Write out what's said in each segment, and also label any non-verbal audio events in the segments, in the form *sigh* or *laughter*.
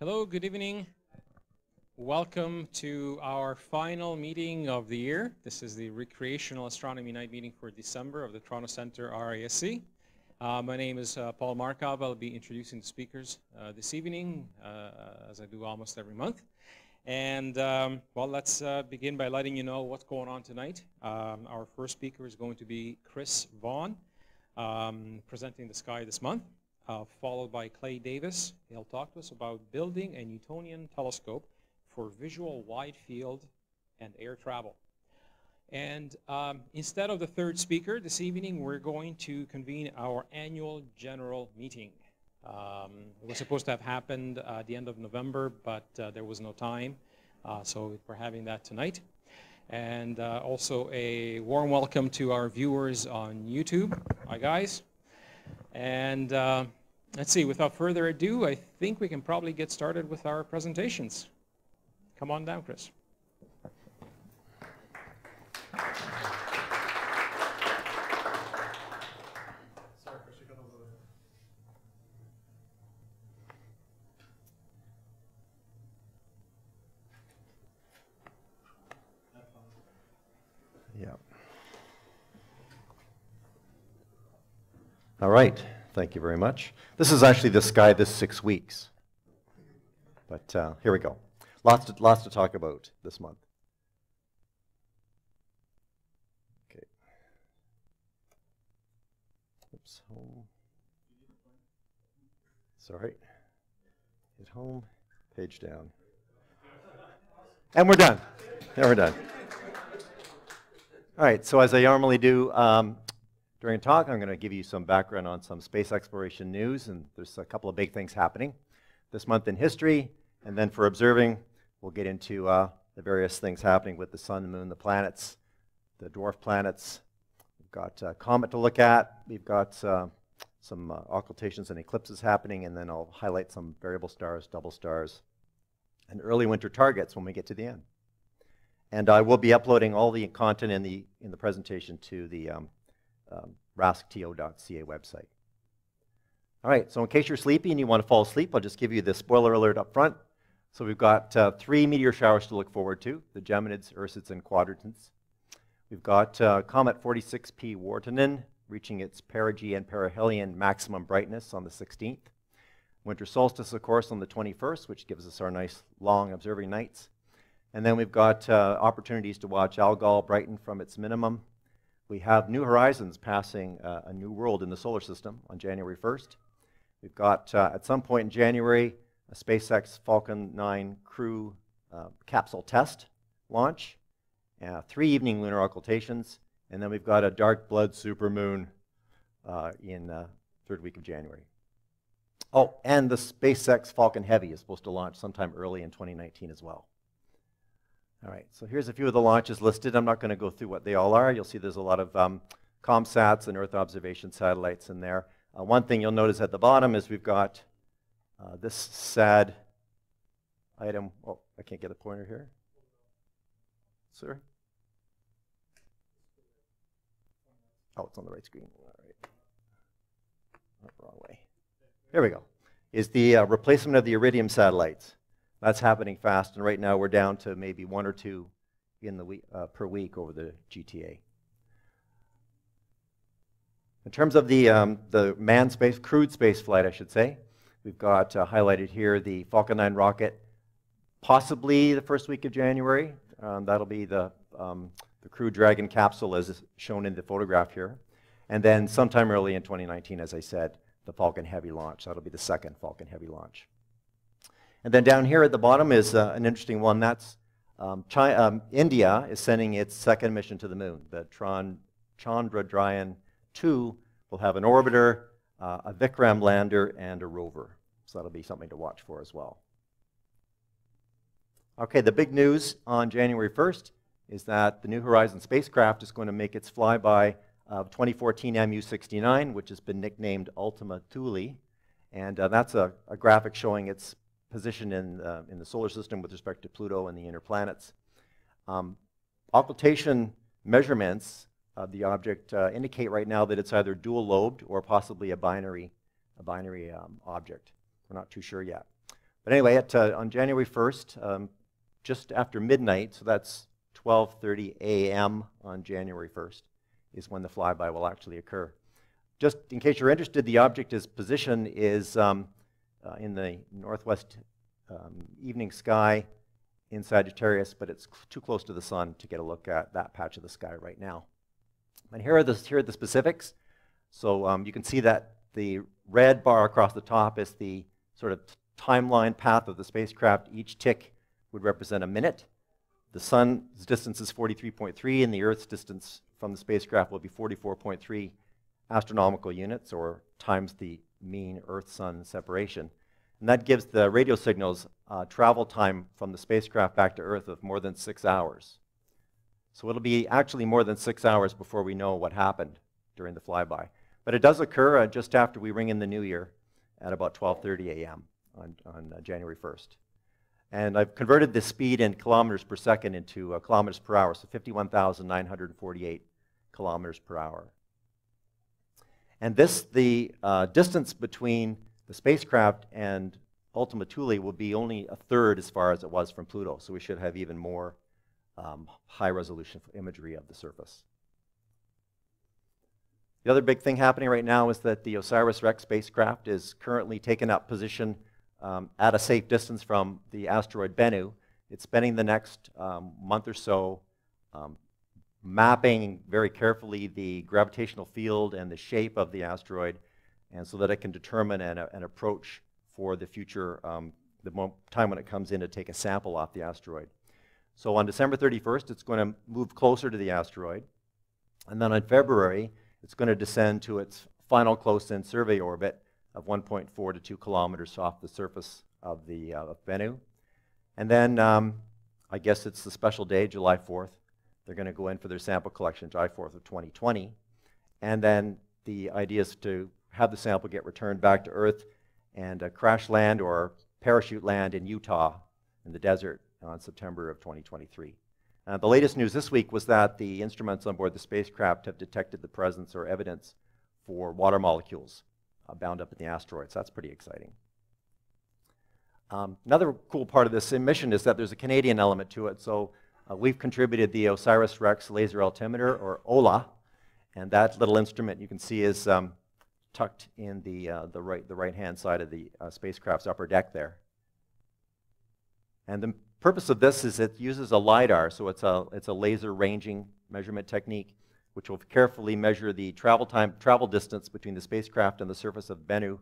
Hello, good evening. Welcome to our final meeting of the year. This is the Recreational Astronomy Night meeting for December of the Toronto Centre RASC. Uh, my name is uh, Paul Markov. I'll be introducing the speakers uh, this evening, uh, as I do almost every month. And um, well, let's uh, begin by letting you know what's going on tonight. Um, our first speaker is going to be Chris Vaughan, um, presenting the sky this month uh, followed by Clay Davies. He'll talk to us about building a Newtonian telescope for visual wide field and air travel. And um, instead of the third speaker this evening, we're going to convene our annual general meeting. Um, it was supposed to have happened uh, at the end of November, but uh, there was no time. Uh, so we're having that tonight. And uh, also a warm welcome to our viewers on YouTube. Hi, guys. And uh, let's see, without further ado, I think we can probably get started with our presentations. Come on down, Chris. All right. Thank you very much. This is actually the sky this six weeks. But uh, here we go. Lots to, lots to talk about this month. Okay. Oops, home. Sorry. Hit home, page down. And we're done. And we're done. All right, so as I normally do, um, during a talk, I'm going to give you some background on some space exploration news, and there's a couple of big things happening this month in history. And then for observing, we'll get into uh, the various things happening with the sun, the moon, the planets, the dwarf planets. We've got a comet to look at. We've got uh, some uh, occultations and eclipses happening, and then I'll highlight some variable stars, double stars, and early winter targets when we get to the end. And I will be uploading all the content in the, in the presentation to the um, um, rascto.ca website. All right, so in case you're sleepy and you want to fall asleep, I'll just give you the spoiler alert up front. So we've got uh, three meteor showers to look forward to, the Geminids, Ursids, and Quadrantids. We've got uh, Comet 46P Wirtanen reaching its perigee and perihelion maximum brightness on the 16th. Winter solstice, of course, on the 21st, which gives us our nice long observing nights. And then we've got uh, opportunities to watch Algol brighten from its minimum we have New Horizons passing uh, a new world in the solar system on January 1st. We've got, uh, at some point in January, a SpaceX Falcon 9 crew uh, capsule test launch, uh, three evening lunar occultations, and then we've got a dark blood supermoon uh, in uh, third week of January. Oh, and the SpaceX Falcon Heavy is supposed to launch sometime early in 2019 as well. All right, so here's a few of the launches listed. I'm not going to go through what they all are. You'll see there's a lot of um, ComSats and Earth observation satellites in there. Uh, one thing you'll notice at the bottom is we've got uh, this sad item. Oh, I can't get a pointer here. Sir? Oh, it's on the right screen. All right. Oh, wrong way. Here we go. Is the uh, replacement of the Iridium satellites. That's happening fast, and right now we're down to maybe one or two in the week, uh, per week over the GTA. In terms of the, um, the manned space, crewed space flight, I should say, we've got uh, highlighted here the Falcon 9 rocket, possibly the first week of January. Um, that'll be the, um, the Crew Dragon capsule as shown in the photograph here. And then sometime early in 2019, as I said, the Falcon Heavy launch. That'll be the second Falcon Heavy launch. And then down here at the bottom is uh, an interesting one. That's um, China, um, India is sending its second mission to the moon. The Tron, Chandrayaan 2 will have an orbiter, uh, a Vikram lander, and a rover. So that'll be something to watch for as well. Okay, the big news on January 1st is that the New Horizons spacecraft is going to make its flyby of 2014 MU-69, which has been nicknamed Ultima Thule. And uh, that's a, a graphic showing its position in, uh, in the solar system with respect to Pluto and the inner planets. Um, occultation measurements of the object uh, indicate right now that it's either dual lobed or possibly a binary, a binary um, object. We're not too sure yet. But anyway, at, uh, on January 1st, um, just after midnight, so that's 12:30 a.m. on January 1st, is when the flyby will actually occur. Just in case you're interested, the object's position is um, uh, in the northwest um, evening sky in Sagittarius, but it's cl- too close to the sun to get a look at that patch of the sky right now. And here are the, here are the specifics. So um, you can see that the red bar across the top is the sort of timeline path of the spacecraft. Each tick would represent a minute. The sun's distance is 43.3, and the Earth's distance from the spacecraft will be 44.3 astronomical units, or times the mean Earth-Sun separation. And that gives the radio signals uh, travel time from the spacecraft back to Earth of more than six hours. So it'll be actually more than six hours before we know what happened during the flyby. But it does occur uh, just after we ring in the new year at about 12.30 a.m. on, on uh, January 1st. And I've converted the speed in kilometers per second into uh, kilometers per hour, so 51,948 kilometers per hour. And this, the uh, distance between the spacecraft and Ultima Thule will be only a third as far as it was from Pluto, so we should have even more um, high resolution imagery of the surface. The other big thing happening right now is that the OSIRIS-REx spacecraft is currently taking up position um, at a safe distance from the asteroid Bennu. It's spending the next um, month or so um, mapping very carefully the gravitational field and the shape of the asteroid, and so that it can determine an, an approach for the future, um, the time when it comes in to take a sample off the asteroid. So on December 31st, it's going to move closer to the asteroid, and then on February, it's going to descend to its final close-in survey orbit of 1.4 to 2 kilometers off the surface of the uh, of Bennu. And then um, I guess it's the special day, July 4th. They're going to go in for their sample collection July 4th of 2020. And then the idea is to have the sample get returned back to Earth and uh, crash land or parachute land in Utah in the desert on September of 2023. Uh, the latest news this week was that the instruments on board the spacecraft have detected the presence or evidence for water molecules uh, bound up in the asteroids. That's pretty exciting. Um, another cool part of this mission is that there's a Canadian element to it. So uh, we've contributed the OSIRIS-REx laser altimeter, or OLA, and that little instrument you can see is um, tucked in the, uh, the, right, the right-hand side of the uh, spacecraft's upper deck there. And the purpose of this is it uses a LiDAR, so it's a, it's a laser ranging measurement technique which will carefully measure the travel time, travel distance between the spacecraft and the surface of Bennu,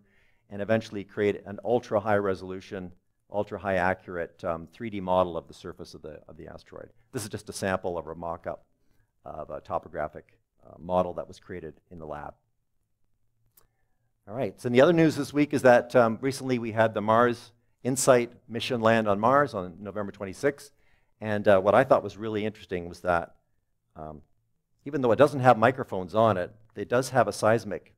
and eventually create an ultra high resolution, ultra high accurate um, 3D model of the surface of the, of the asteroid. This is just a sample of a mock up of a topographic uh, model that was created in the lab. All right, so the other news this week is that um, recently we had the Mars InSight mission land on Mars on November 26th. And uh, what I thought was really interesting was that um, even though it doesn't have microphones on it, it does have a seismic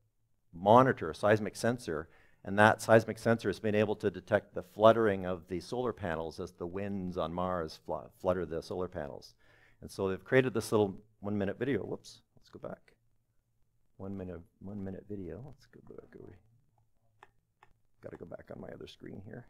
monitor, a seismic sensor, and that seismic sensor has been able to detect the fluttering of the solar panels as the winds on Mars fl flutter the solar panels. And so they've created this little one minute video. Whoops, let's go back. One minute, one minute video. Let's go back. Got to go back on my other screen here.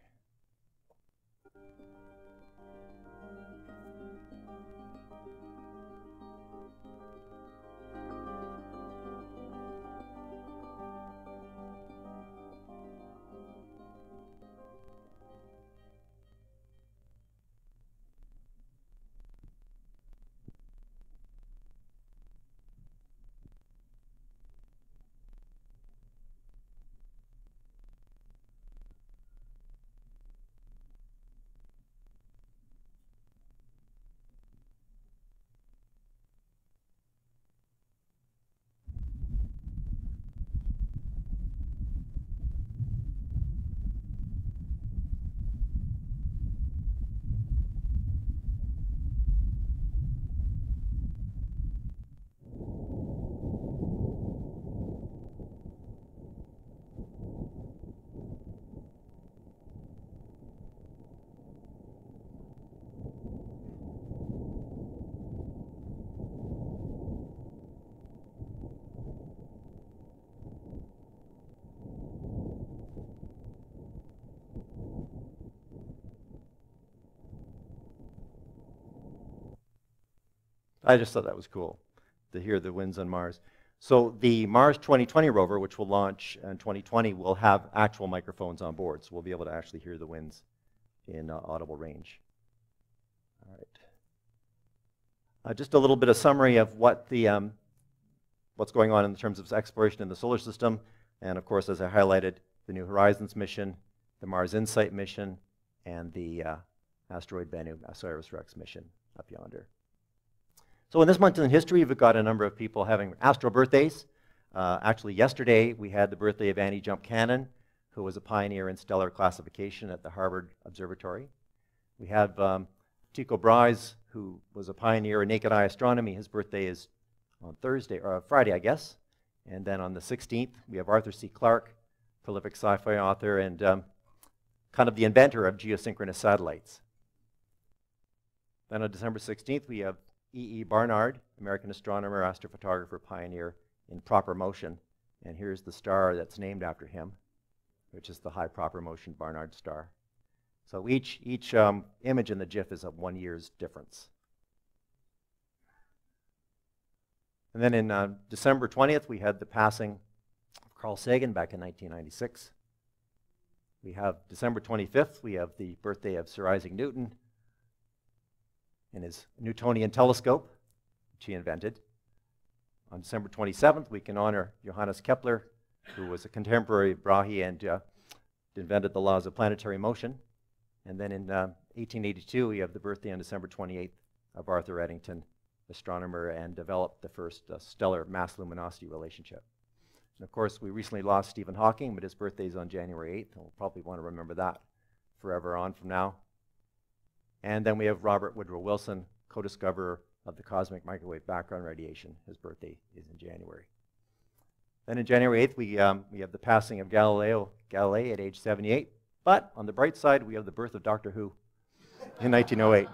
I just thought that was cool to hear the winds on Mars. So the Mars 2020 rover, which will launch in 2020, will have actual microphones on board, so we'll be able to actually hear the winds in uh, audible range. All right. Uh, just a little bit of summary of what the um, what's going on in terms of exploration in the solar system, and of course, as I highlighted, the New Horizons mission, the Mars InSight mission, and the uh, asteroid Bennu OSIRIS-REx mission up yonder. So in this month in history, we've got a number of people having astro birthdays. Uh, actually, yesterday we had the birthday of Annie Jump Cannon, who was a pioneer in stellar classification at the Harvard Observatory. We have um, Tycho Brahe, who was a pioneer in naked eye astronomy. His birthday is on Thursday, or uh, Friday, I guess. And then on the 16th, we have Arthur C. Clarke, prolific sci-fi author and um, kind of the inventor of geosynchronous satellites. Then on December 16th, we have E. E. Barnard, American astronomer, astrophotographer, pioneer in proper motion. And here's the star that's named after him, which is the high proper motion Barnard star. So each, each um, image in the GIF is of one year's difference. And then in uh, December 20th, we had the passing of Carl Sagan back in 1996. We have December 25th, we have the birthday of Sir Isaac Newton, in his Newtonian telescope, which he invented. On December 27th, we can honor Johannes Kepler, who was a contemporary of Brahe and uh, invented the laws of planetary motion. And then in uh, 1882, we have the birthday on December 28th of Arthur Eddington, astronomer, and developed the first uh, stellar mass luminosity relationship. And of course, we recently lost Stephen Hawking, but his birthday is on January 8th, and we'll probably want to remember that forever on from now. And then we have Robert Woodrow Wilson, co discoverer of the cosmic microwave background radiation. His birthday is in January. Then in January 8th, we, um, we have the passing of Galileo Galilei at age 78. But on the bright side, we have the birth of Doctor Who in 1908.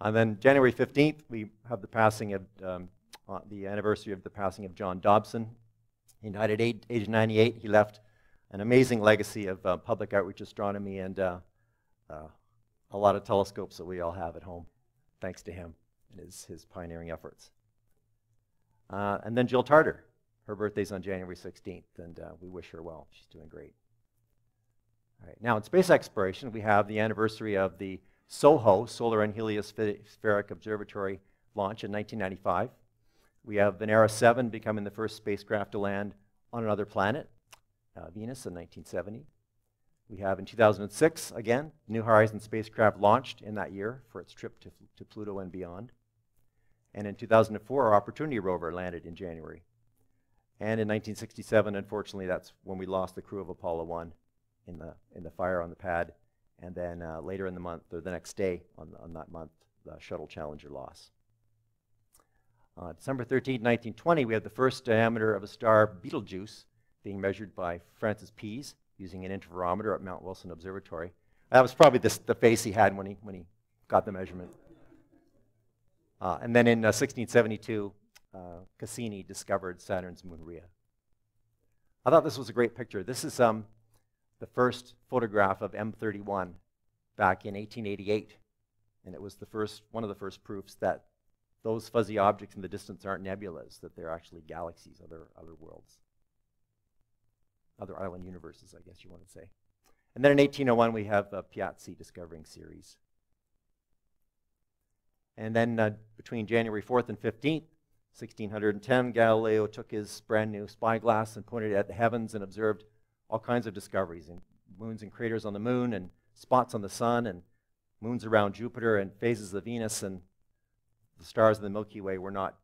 And then January 15th, we have the passing of um, uh, the anniversary of the passing of John Dobson. He died at age, age 98. He left an amazing legacy of uh, public outreach astronomy and uh, uh, a lot of telescopes that we all have at home, thanks to him and his, his pioneering efforts. Uh, and then Jill Tarter. Her birthday's on January 16th, and uh, we wish her well. She's doing great. All right, now, in space exploration, we have the anniversary of the SOHO, Solar and Heliospheric Observatory, launch in 1995. We have Venera 7 becoming the first spacecraft to land on another planet, uh, Venus, in 1970. We have in 2006, again, New Horizons spacecraft launched in that year for its trip to, to Pluto and beyond. And in 2004, our Opportunity rover landed in January. And in 1967, unfortunately, that's when we lost the crew of Apollo 1 in the, in the fire on the pad. And then uh, later in the month, or the next day on, on that month, the Shuttle Challenger loss. Uh, December 13, 1920, we had the first diameter of a star, Betelgeuse, being measured by Francis Pease using an interferometer at Mount Wilson Observatory. That was probably this, the face he had when he, when he got the measurement. Uh, and then in uh, 1672, uh, Cassini discovered Saturn's moon Rhea. I thought this was a great picture. This is um, the first photograph of M31 back in 1888. And it was the first, one of the first proofs that those fuzzy objects in the distance aren't nebulas, that they're actually galaxies, other, other worlds other island universes, I guess you want to say. And then in 1801, we have uh, Piazzi discovering Ceres. And then uh, between January 4th and 15th, 1610, Galileo took his brand new spyglass and pointed it at the heavens and observed all kinds of discoveries and moons and craters on the moon and spots on the sun and moons around Jupiter and phases of Venus and the stars of the Milky Way were not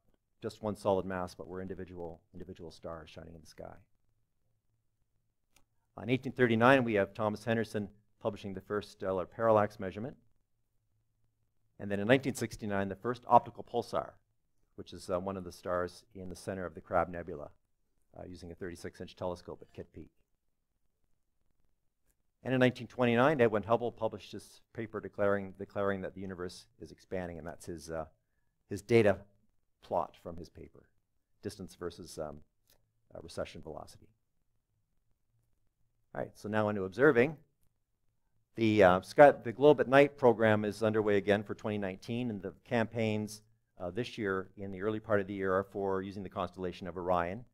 just one solid mass, but were individual, individual stars shining in the sky. In 1839, we have Thomas Henderson publishing the first stellar parallax measurement. And then in 1969, the first optical pulsar, which is uh, one of the stars in the center of the Crab Nebula, uh, using a 36 inch telescope at Kitt Peak. And in 1929, Edwin Hubble published his paper declaring, declaring that the universe is expanding, and that's his, uh, his data plot from his paper distance versus um, uh, recession velocity. All right, so now into observing. The, uh, Scott, the Globe at Night program is underway again for 2019, and the campaigns uh, this year in the early part of the year are for using the constellation of Orion.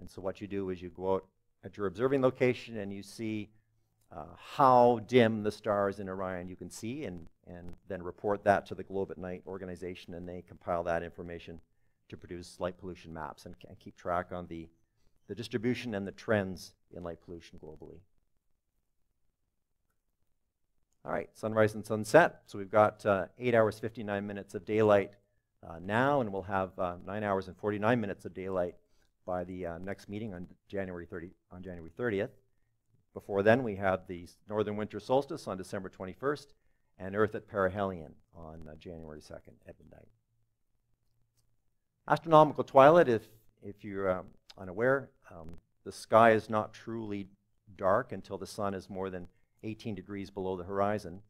And so what you do is you go out at your observing location and you see uh, how dim the stars in Orion you can see, and, and then report that to the Globe at Night organization, and they compile that information to produce light pollution maps and, and keep track on the, the distribution and the trends in light pollution globally. All right, sunrise and sunset. So we've got uh, 8 hours, 59 minutes of daylight uh, now, and we'll have uh, 9 hours and 49 minutes of daylight by the uh, next meeting on January, 30, on January 30th. Before then, we have the northern winter solstice on December 21st and Earth at perihelion on uh, January 2nd at midnight. Astronomical twilight, if, if you're um, unaware, um, the sky is not truly dark until the sun is more than 18 degrees below the horizon.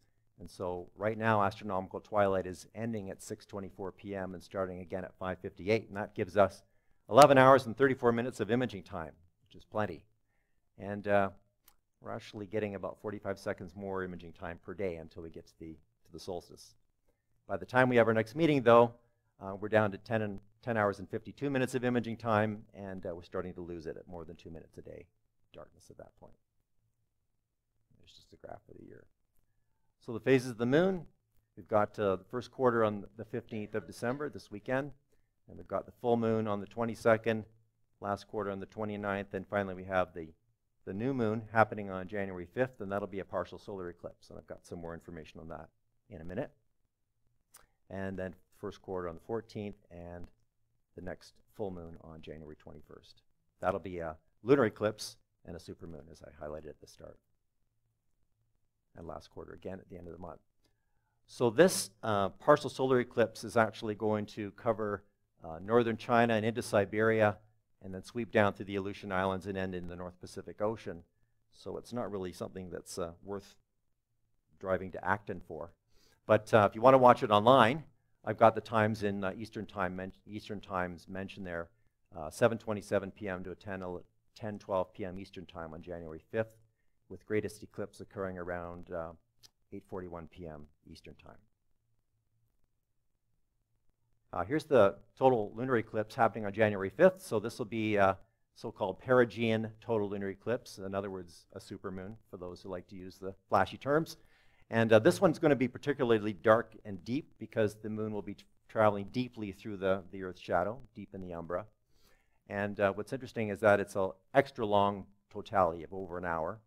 And so right now, astronomical twilight is ending at 6.24 p.m. and starting again at 5.58. And that gives us 11 hours and 34 minutes of imaging time, which is plenty. And uh, we're actually getting about 45 seconds more imaging time per day until we get to the, to the solstice. By the time we have our next meeting, though, uh, we're down to 10, and, 10 hours and 52 minutes of imaging time, and uh, we're starting to lose it at more than two minutes a day, darkness at that point. There's just a graph of the year. So the phases of the moon, we've got uh, the first quarter on the 15th of December, this weekend, and we've got the full moon on the 22nd, last quarter on the 29th, and finally we have the the new moon happening on January 5th, and that'll be a partial solar eclipse. And I've got some more information on that in a minute. And then first quarter on the 14th, and the next full moon on January 21st. That'll be a lunar eclipse and a supermoon, as I highlighted at the start. And last quarter again at the end of the month. So this uh, partial solar eclipse is actually going to cover uh, northern China and into Siberia and then sweep down through the Aleutian Islands and end in the North Pacific Ocean. So it's not really something that's uh, worth driving to Acton for. But uh, if you want to watch it online, I've got the times in uh, Eastern time Eastern times mentioned there, 7:27 uh, p.m. to 10 10:12 p.m. Eastern time on January 5th, with greatest eclipse occurring around 8:41 uh, p.m. Eastern time. Uh, here's the total lunar eclipse happening on January 5th. So this will be a so-called perigean total lunar eclipse. In other words, a supermoon for those who like to use the flashy terms. And uh, this one's going to be particularly dark and deep because the moon will be traveling deeply through the, the Earth's shadow, deep in the umbra. And uh, what's interesting is that it's an extra long totality of over an hour.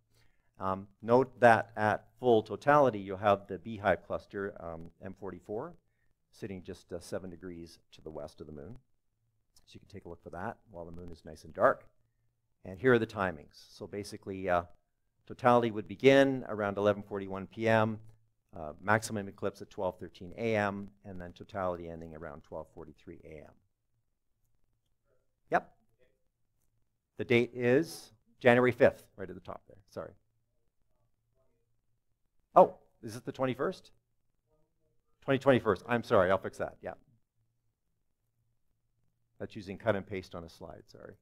Um, note that at full totality, you'll have the Beehive cluster, um, M44, sitting just uh, 7 degrees to the west of the moon. So you can take a look for that while the moon is nice and dark. And here are the timings. So basically, uh, totality would begin around 11:41 p.m., uh, maximum eclipse at 12:13 a.m., and then totality ending around 12:43 a.m. Yep. The date is January 5th, right at the top there. Sorry. Oh, is it the 21st? 2021st. I'm sorry, I'll fix that. Yeah. That's using cut and paste on a slide, sorry.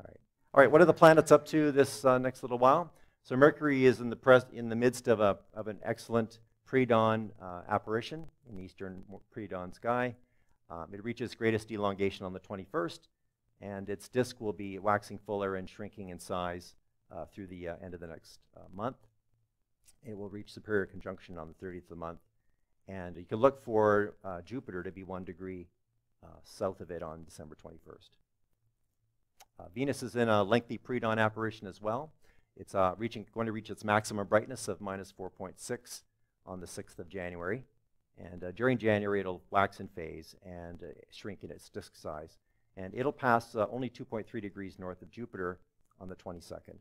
All right. All right, what are the planets up to this uh, next little while? So Mercury is in the, pres- in the midst of, a, of an excellent pre-dawn uh, apparition in the eastern pre-dawn sky. Um, it reaches greatest elongation on the 21st, and its disk will be waxing fuller and shrinking in size uh, through the uh, end of the next uh, month. It will reach superior conjunction on the 30th of the month, and you can look for uh, Jupiter to be one degree uh, south of it on December 21st. Uh, Venus is in a lengthy pre-dawn apparition as well. It's uh, reaching, going to reach its maximum brightness of minus 4.6 on the 6th of January. And uh, during January, it'll wax in phase and uh, shrink in its disk size. And it'll pass only 2.3 degrees north of Jupiter on the 22nd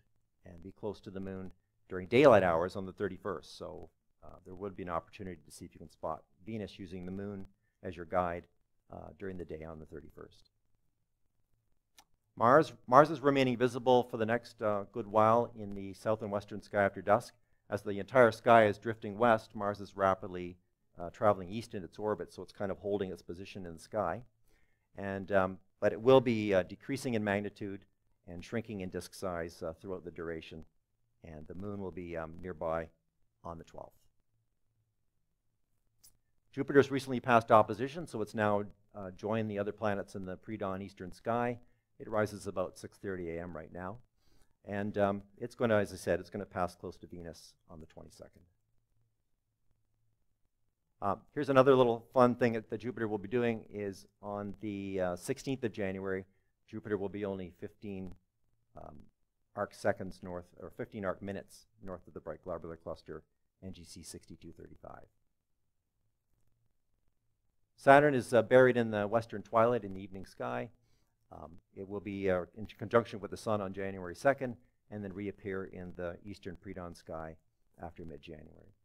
and be close to the moon during daylight hours on the 31st. So uh, there would be an opportunity to see if you can spot Venus using the moon as your guide uh, during the day on the 31st. Mars, Mars is remaining visible for the next uh, good while in the south and western sky after dusk. As the entire sky is drifting west, Mars is rapidly uh, traveling east in its orbit, so it's kind of holding its position in the sky. And, um, but it will be uh, decreasing in magnitude and shrinking in disk size uh, throughout the duration. And the moon will be um, nearby on the 12th. Jupiter's recently passed opposition, so it's now uh, joined the other planets in the pre-dawn eastern sky. It rises about 6.30 a.m. right now. And um, it's going to, as I said, it's going to pass close to Venus on the 22nd. Uh, here's another little fun thing that, that, Jupiter will be doing is on the uh, 16th of January, Jupiter will be only 15 um, arc seconds north, or 15 arc minutes north of the bright globular cluster, NGC 6235. Saturn is uh, buried in the western twilight in the evening sky. Um, it will be uh, in conjunction with the sun on January 2nd and then reappear in the eastern pre-dawn sky after mid-January.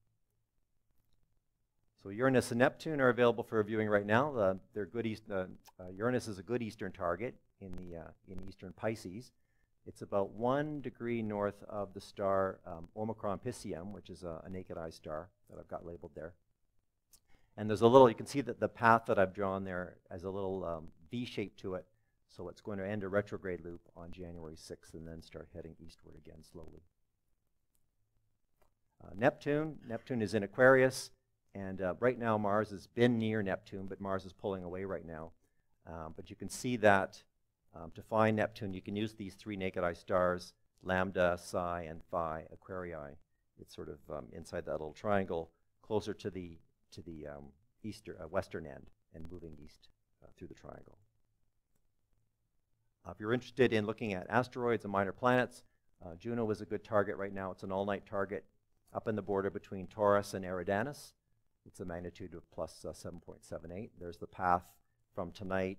So Uranus and Neptune are available for viewing right now. Uh, they're good east, uh, uh, Uranus is a good eastern target in the uh, in eastern Pisces. It's about one degree north of the star um, Omicron Piscium, which is a, a, naked eye star that I've got labeled there. And there's a little, you can see that the path that I've drawn there has a little um, V shape to it. So it's going to end a retrograde loop on January 6th and then start heading eastward again slowly. Uh, Neptune, Neptune is in Aquarius. And uh, right now, Mars has been near Neptune, but Mars is pulling away right now. Um, but you can see that um, to find Neptune, you can use these three naked eye stars, Lambda, Psi, and Phi, Aquarii. It's sort of um, inside that little triangle, closer to the, to the um, eastern, uh, western end and moving east uh, through the triangle. Uh, if you're interested in looking at asteroids and minor planets, uh, Juno is a good target right now. It's an all-night target up in the border between Taurus and Eridanus. It's a magnitude of plus, uh, 7.78. There's the path from tonight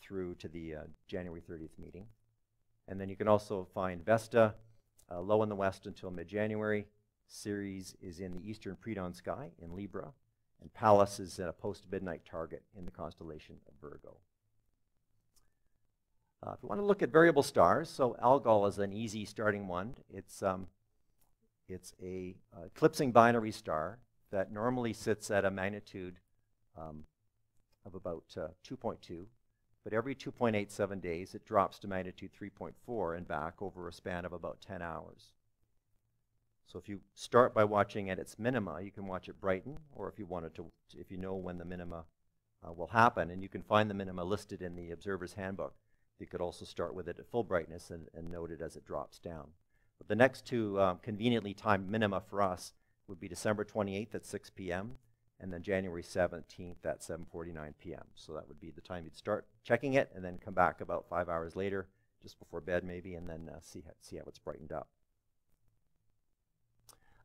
through to the uh, January 30th meeting. And then you can also find Vesta uh, low in the west until mid-January. Ceres is in the eastern pre-dawn sky in Libra. And Pallas is a post-midnight target in the constellation of Virgo. Uh, if you want to look at variable stars, so Algol is an easy starting one. It's, um, it's a uh, eclipsing binary star that normally sits at a magnitude um, of about uh, 2.2, but every 2.87 days it drops to magnitude 3.4 and back over a span of about 10 hours. So if you start by watching at its minima, you can watch it brighten, or if you wanted to, if you know when the minima uh, will happen, and you can find the minima listed in the observer's handbook. You could also start with it at full brightness and, and note it as it drops down. But the next two um, conveniently timed minima for us would be December 28th at 6 p.m. and then January 17th at 7:49 p.m. So that would be the time you'd start checking it and then come back about five hours later, just before bed maybe, and then uh, see, how, see how it's brightened up.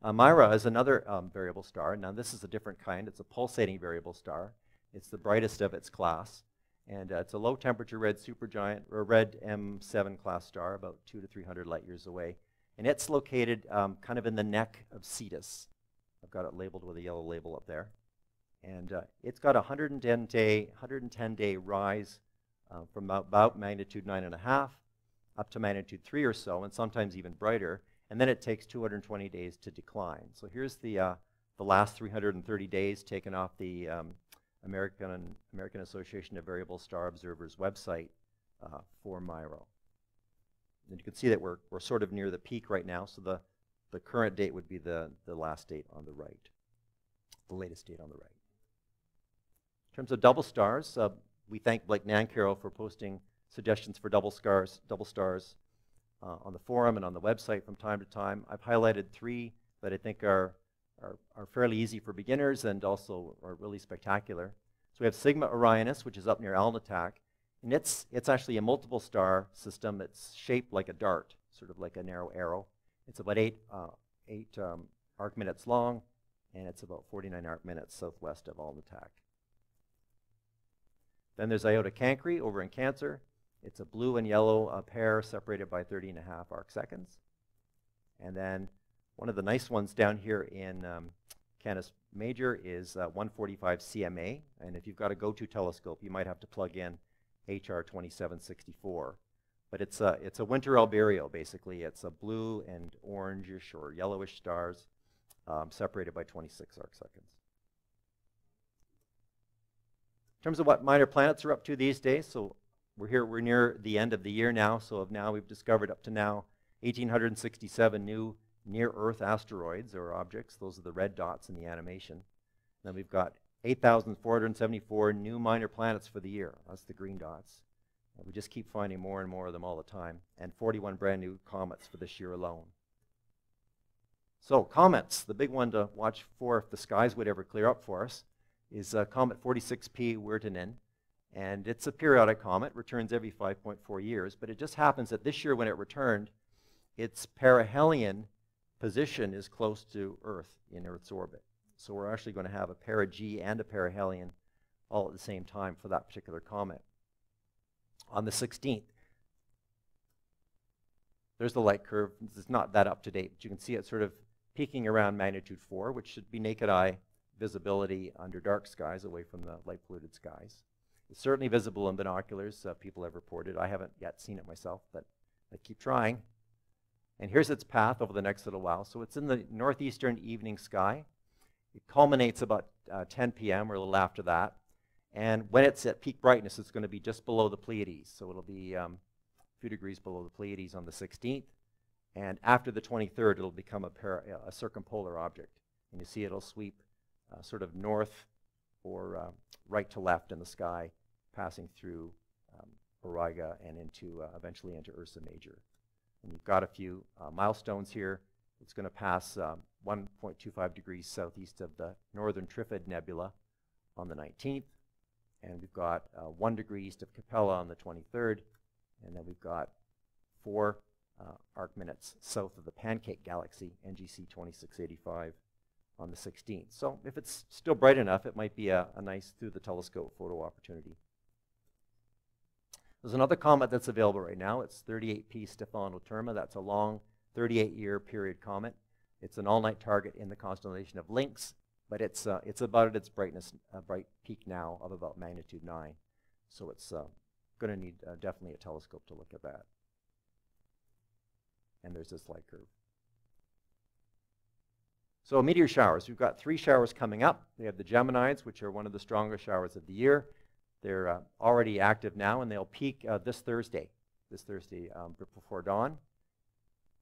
Uh, Mira is another um, variable star. Now this is a different kind. It's a pulsating variable star. It's the brightest of its class. And uh, it's a low temperature red supergiant, or red M7 class star, about two to 300 light years away. And it's located um, kind of in the neck of Cetus. I've got it labeled with a yellow label up there. And uh, it's got a 110 day, 110 day rise uh, from about, magnitude 9.5 up to magnitude 3 or so, and sometimes even brighter. And then it takes 220 days to decline. So here's the, uh, the last 330 days taken off the um, American, American Association of Variable Star Observers website uh, for Mira. And you can see that we're, we're sort of near the peak right now, so the, the current date would be the, the last date on the right, the latest date on the right. In terms of double stars, uh, we thank Blake Nancarrow for posting suggestions for double stars, double stars uh, on the forum and on the website from time to time. I've highlighted three that I think are, are, are fairly easy for beginners and also are really spectacular. So we have Sigma Orionis, which is up near Alnitak, and it's, it's actually a multiple star system that's shaped like a dart, sort of like a narrow arrow. It's about eight, uh, eight um, arc minutes long, and it's about 49 arc minutes southwest of Alnitak. Then there's Iota Cancri over in Cancer. It's a blue and yellow uh, pair separated by 30 and a half arc seconds. And then one of the nice ones down here in um, Canis Major is uh, 145 CMA. And if you've got a go-to telescope, you might have to plug in HR 2764. But it's a, it's a winter Albireo, basically. It's a blue and orangish or yellowish stars um, separated by 26 arc seconds. In terms of what minor planets are up to these days, so we're here, we're near the end of the year now, so of now we've discovered up to now 1,867 new near-Earth asteroids or objects. Those are the red dots in the animation. Then we've got 8,474 new minor planets for the year. That's the green dots. And we just keep finding more and more of them all the time. And 41 brand new comets for this year alone. So comets, the big one to watch for if the skies would ever clear up for us, is uh, Comet 46P Wirtanen. And it's a periodic comet, returns every 5.4 years. But it just happens that this year when it returned, its perihelion position is close to Earth in Earth's orbit. So we're actually going to have a perigee and a perihelion all at the same time for that particular comet. On the 16th, there's the light curve. It's not that up to date, but you can see it sort of peaking around magnitude 4, which should be naked eye visibility under dark skies away from the light polluted skies. It's certainly visible in binoculars. Uh, people have reported. I haven't yet seen it myself, but I keep trying. And here's its path over the next little while. So it's in the northeastern evening sky. It culminates about uh, 10 p.m. or a little after that. And when it's at peak brightness, it's going to be just below the Pleiades. So it'll be um, a few degrees below the Pleiades on the 16th. And after the 23rd, it'll become a, a circumpolar object. And you see it'll sweep uh, sort of north or uh, right to left in the sky, passing through um, Auriga and into uh, eventually into Ursa Major. And you've got a few uh, milestones here. It's going to pass um, 1.25 degrees southeast of the northern Trifid Nebula on the 19th. And we've got uh, 1 degree east of Capella on the 23rd. And then we've got 4 uh, arc minutes south of the Pancake Galaxy, NGC 2685, on the 16th. So if it's still bright enough, it might be a, a nice through the telescope photo opportunity. There's another comet that's available right now. It's 38P Stephan-Oterma. That's a long 38-year period comet. It's an all-night target in the constellation of Lynx, but it's, uh, it's about at its brightness, uh, bright peak now of about magnitude 9. So it's uh, going to need uh, definitely a telescope to look at that. And there's this light curve. So meteor showers. We've got three showers coming up. We have the Geminids, which are one of the strongest showers of the year. They're uh, already active now, and they'll peak uh, this Thursday, this Thursday um, before dawn.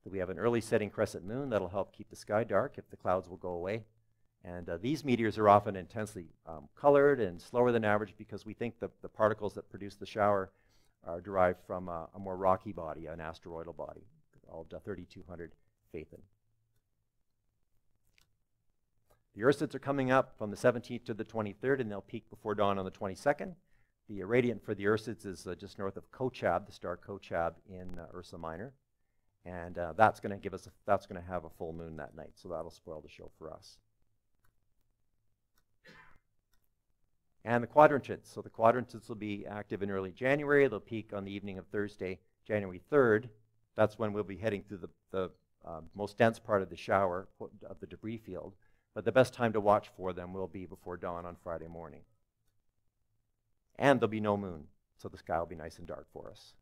We have an early setting crescent moon that'll help keep the sky dark if the clouds will go away. And uh, these meteors are often intensely um, colored and slower than average because we think the, the particles that produce the shower are derived from a, more rocky body, an asteroidal body, called 3200 Phaethon. The Ursids are coming up from the 17th to the 23rd, and they'll peak before dawn on the 22nd. The irradiant for the Ursids is uh, just north of Kochab, the star Kochab in uh, Ursa Minor. And uh, that's going to give us, a, that's going to have a full moon that night, so that'll spoil the show for us. And the quadrantids. So the quadrantids will be active in early January. They'll peak on the evening of Thursday, January 3rd. That's when we'll be heading through the, the uh, most dense part of the shower, of the debris field. But the best time to watch for them will be before dawn on Friday morning. And there'll be no moon, so the sky will be nice and dark for us.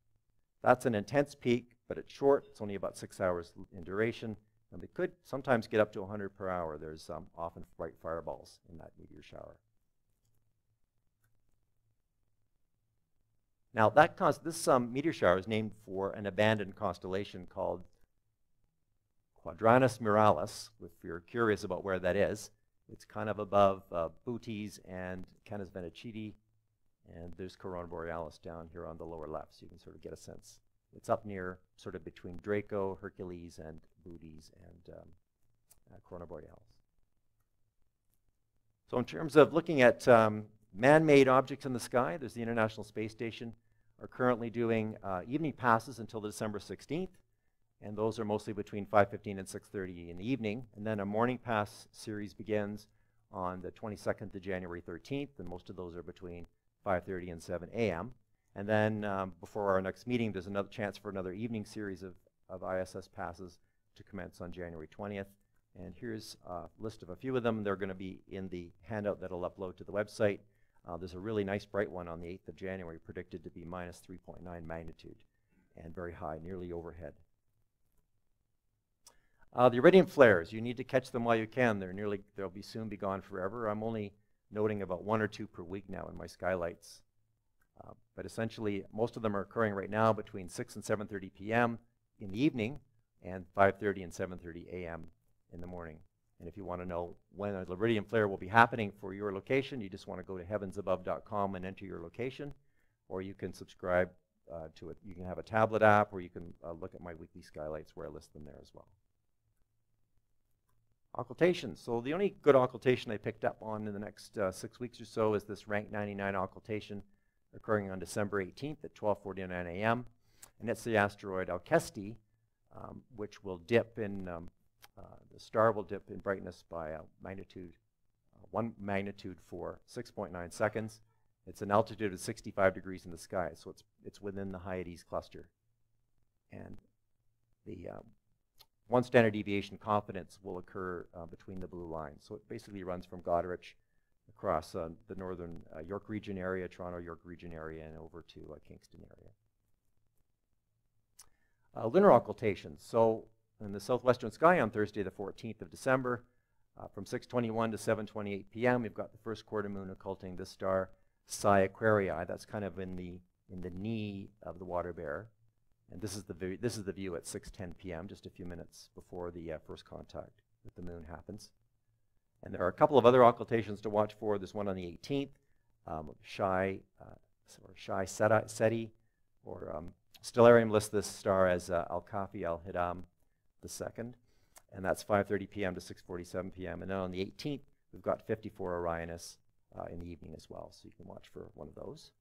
That's an intense peak, but it's short. It's only about six hours in duration. And they could sometimes get up to 100 per hour. There's um, often bright fireballs in that meteor shower. Now, that this um, meteor shower is named for an abandoned constellation called Quadratus Muralis, if you're curious about where that is. It's kind of above uh, Bootes and Canes Venatici and there's Corona Borealis down here on the lower left, so you can sort of get a sense. It's up near, sort of between Draco, Hercules, and Bootes, and um, uh, Corona Borealis. So in terms of looking at um, man-made objects in the sky, there's the International Space Station are currently doing uh, evening passes until the December 16th, and those are mostly between 5.15 and 6.30 in the evening. And then a morning pass series begins on the 22nd to January 13th, and most of those are between 5.30 and 7 a.m. And then um, before our next meeting, there's another chance for another evening series of, of ISS passes to commence on January 20th. And here's a list of a few of them. They're going to be in the handout that I'll upload to the website. Uh, there's a really nice bright one on the 8th of January, predicted to be minus 3.9 magnitude and very high, nearly overhead. Uh, the iridium flares, you need to catch them while you can. They're nearly, they'll be soon be gone forever. I'm only noting about one or two per week now in my skylights. Uh, but essentially, most of them are occurring right now between 6 and 7.30 p.m. in the evening and 5.30 and 7.30 a.m. in the morning. And if you want to know when a Iridium flare will be happening for your location, you just want to go to heavensabove.com and enter your location, or you can subscribe uh, to it. You can have a tablet app, or you can uh, look at my weekly skylights where I list them there as well. Occultations. So the only good occultation I picked up on in the next uh, six weeks or so is this rank 99 occultation occurring on December 18th at 12:49 a.m. And it's the asteroid Alkeste, um, which will dip in um, uh, the star will dip in brightness by a magnitude uh, one magnitude for 6.9 seconds. It's an altitude of 65 degrees in the sky, so it's it's within the Hyades cluster. And the um, one standard deviation confidence will occur uh, between the blue lines. So it basically runs from Goderich across uh, the northern uh, York region area, Toronto York region area, and over to uh, Kingston area. Uh, lunar occultations. So in the southwestern sky on Thursday, the 14th of December, uh, from 6:21 to 7:28 p.m., we've got the first quarter moon occulting this star, Psi Aquarii. That's kind of in the in the knee of the water bear. And this is the, view, this is the view at 6.10 p.m., just a few minutes before the uh, first contact with the moon happens. And there are a couple of other occultations to watch for. There's one on the 18th, um, Shy, uh, or Shy Ceti, or um, Stellarium lists this star as uh, Al-Kafi al-Hidam II, and that's 5.30 p.m. to 6.47 p.m. And then on the 18th, we've got 54 Orionis uh, in the evening as well, so you can watch for one of those.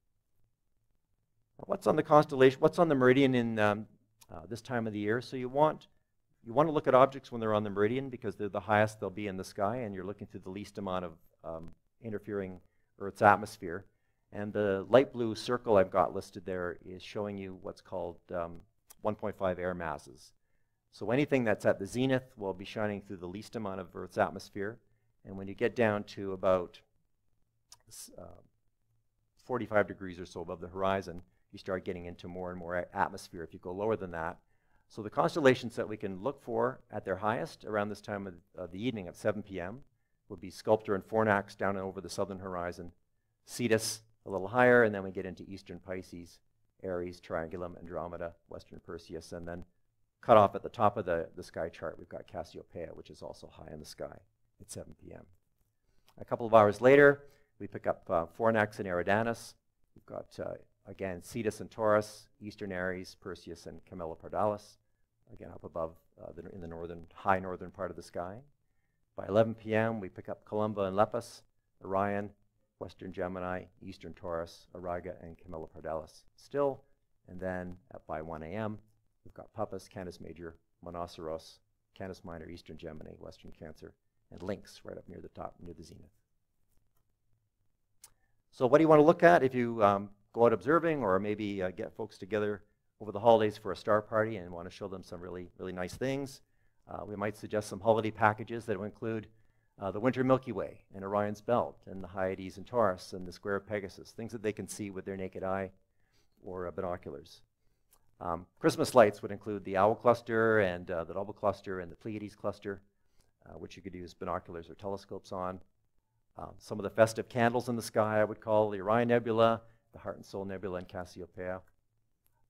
What's on the constellation? What's on the meridian in um, uh, this time of the year? So you want you want to look at objects when they're on the meridian because they're the highest they'll be in the sky, and you're looking through the least amount of um, interfering Earth's atmosphere. And the light blue circle I've got listed there is showing you what's called um, 1.5 air masses. So anything that's at the zenith will be shining through the least amount of Earth's atmosphere. And when you get down to about uh, 45 degrees or so above the horizon, you start getting into more and more atmosphere if you go lower than that. So the constellations that we can look for at their highest around this time of, of the evening at 7 p.m. would be Sculptor and Fornax down over the southern horizon, Cetus a little higher, and then we get into eastern Pisces, Aries, Triangulum, Andromeda, western Perseus, and then cut off at the top of the, the sky chart, we've got Cassiopeia, which is also high in the sky at 7 p.m. A couple of hours later, we pick up uh, Fornax and Eridanus. We've got uh, Again, Cetus and Taurus, Eastern Aries, Perseus, and Camelopardalis, Again, up above uh, the, in the northern, high northern part of the sky. By 11 p.m., we pick up Columba and Lepus, Orion, Western Gemini, Eastern Taurus, Auriga, and Camelopardalis still. And then at, by 1 a.m., we've got Puppis, Canis Major, Monoceros, Canis Minor, Eastern Gemini, Western Cancer, and Lynx right up near the top, near the zenith. So what do you want to look at if you um, go out observing or maybe uh, get folks together over the holidays for a star party and want to show them some really, really nice things. Uh, we might suggest some holiday packages that will include uh, the winter Milky Way and Orion's Belt and the Hyades and Taurus and the Square of Pegasus, things that they can see with their naked eye or uh, binoculars. Um, Christmas lights would include the Owl Cluster and uh, the Double Cluster and the Pleiades Cluster, uh, which you could use binoculars or telescopes on. Um, some of the festive candles in the sky I would call the Orion Nebula the Heart and Soul Nebula and Cassiopeia.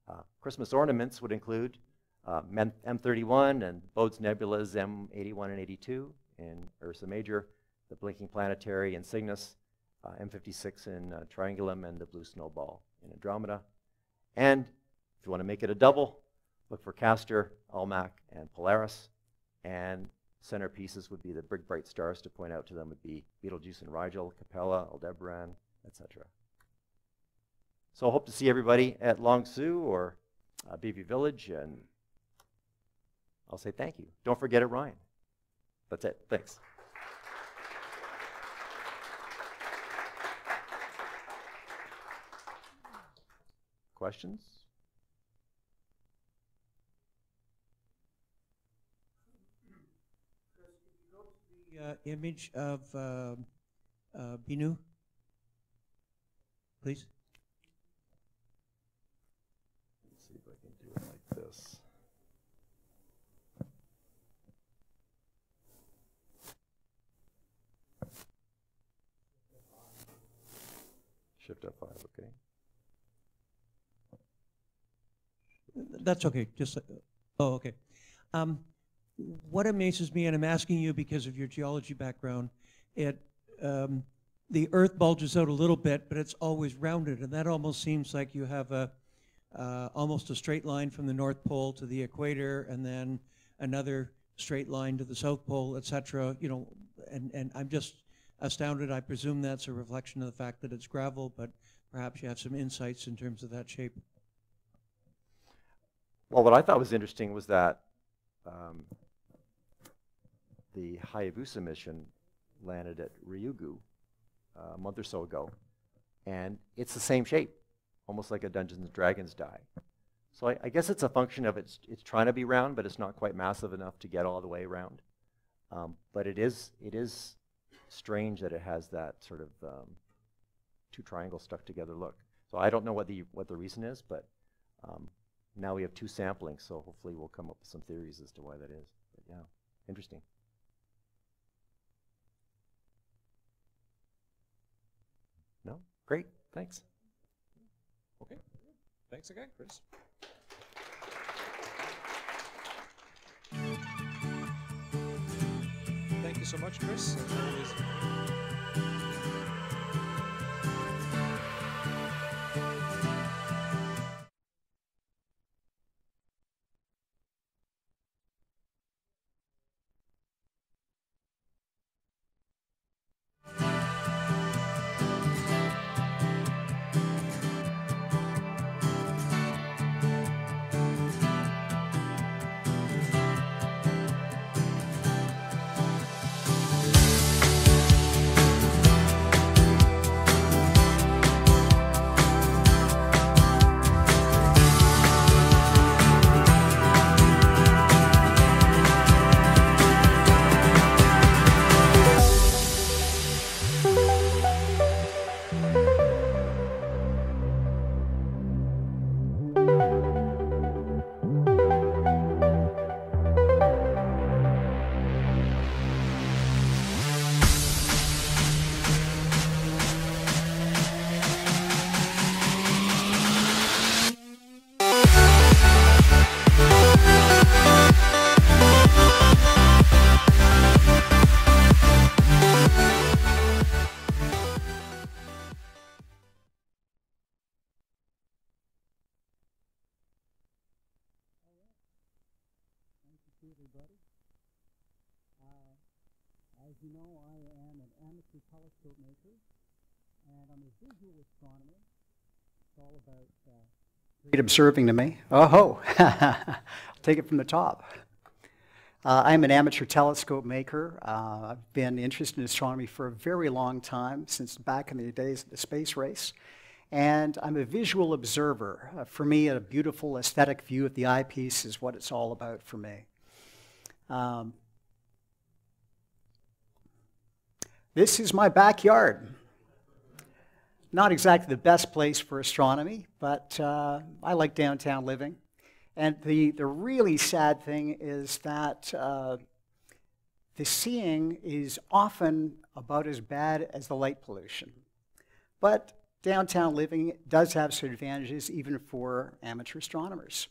Uh, Christmas ornaments would include uh, M31 and Bode's Nebulas M81 and 82 in Ursa Major, the Blinking Planetary in Cygnus, uh, M56 in uh, Triangulum, and the Blue Snowball in Andromeda. And if you want to make it a double, look for Castor, Almach, and Polaris. And centerpieces would be the big bright stars to point out to them would be Betelgeuse and Rigel, Capella, Aldebaran, etc. So I hope to see everybody at Long Sault or uh, Village, and I'll say thank you. Don't forget it, Ryan. That's it. Thanks. Questions? Uh, image of uh, uh, Bennu, please. This. Shift F5, okay. That's okay, just, uh, oh, okay. Um, what amazes me, and I'm asking you because of your geology background, it um, the Earth bulges out a little bit, but it's always rounded, and that almost seems like you have a uh, almost a straight line from the North Pole to the equator, and then another straight line to the South Pole, etc. You know, and and I'm just astounded. I presume that's a reflection of the fact that it's gravel, but perhaps you have some insights in terms of that shape. Well, what I thought was interesting was that um, the Hayabusa mission landed at Ryugu uh, a month or so ago, and it's the same shape, almost like a Dungeons and Dragons die. So I, I, guess it's a function of it's, it's trying to be round, but it's not quite massive enough to get all the way around. Um, but it is, it is strange that it has that sort of um, two triangles stuck together look. So I don't know what the, what the reason is, but um, now we have two samplings, so hopefully we'll come up with some theories as to why that is. But yeah, interesting. No? Great, thanks. Okay, thanks again, Chris. Thank you so much, Chris. You know, I am an amateur telescope maker, and I'm a visual astronomer. It's all about uh, great observing to me. Oh, ho! I'll *laughs* take it from the top. Uh, I'm an amateur telescope maker. Uh, I've been interested in astronomy for a very long time, since back in the days of the space race. And I'm a visual observer. Uh, for me, a beautiful aesthetic view of the eyepiece is what it's all about for me. Um, This is my backyard. Not exactly the best place for astronomy, but uh, I like downtown living. And the, the really sad thing is that uh, the seeing is often about as bad as the light pollution. But downtown living does have some advantages even for amateur astronomers.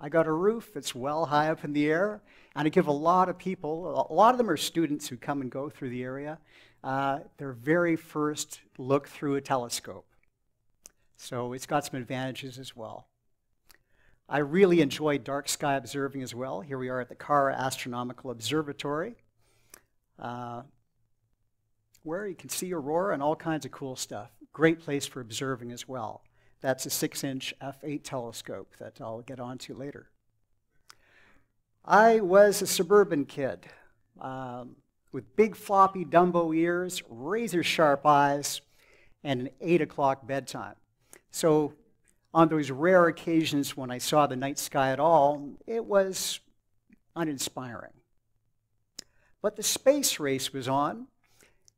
I got a roof that's well high up in the air, and I give a lot of people, a lot of them are students who come and go through the area, uh, their very first look through a telescope. So it's got some advantages as well. I really enjoy dark sky observing as well. Here we are at the Carr Astronomical Observatory, uh, where you can see aurora and all kinds of cool stuff. Great place for observing as well. That's a six inch f8 telescope that I'll get onto later. I was a suburban kid um, with big floppy Dumbo ears, razor sharp eyes, and an 8 o'clock bedtime. So, on those rare occasions when I saw the night sky at all, it was uninspiring. But the space race was on,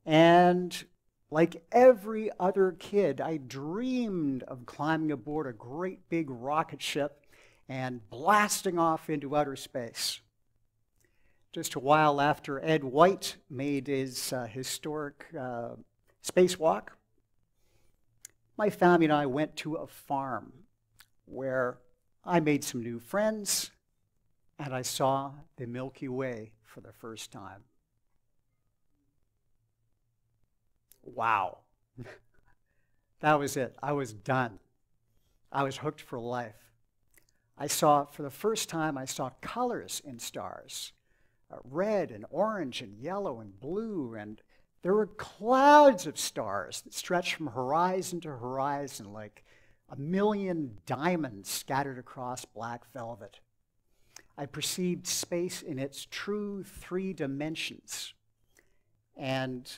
and like every other kid, I dreamed of climbing aboard a great big rocket ship and blasting off into outer space. Just a while after Ed White made his uh, historic uh, spacewalk, my family and I went to a farm where I made some new friends and I saw the Milky Way for the first time. Wow. *laughs* that was it. I was done. I was hooked for life. I saw, for the first time, I saw colors in stars uh, red and orange and yellow and blue. And there were clouds of stars that stretched from horizon to horizon like a million diamonds scattered across black velvet. I perceived space in its true three dimensions. And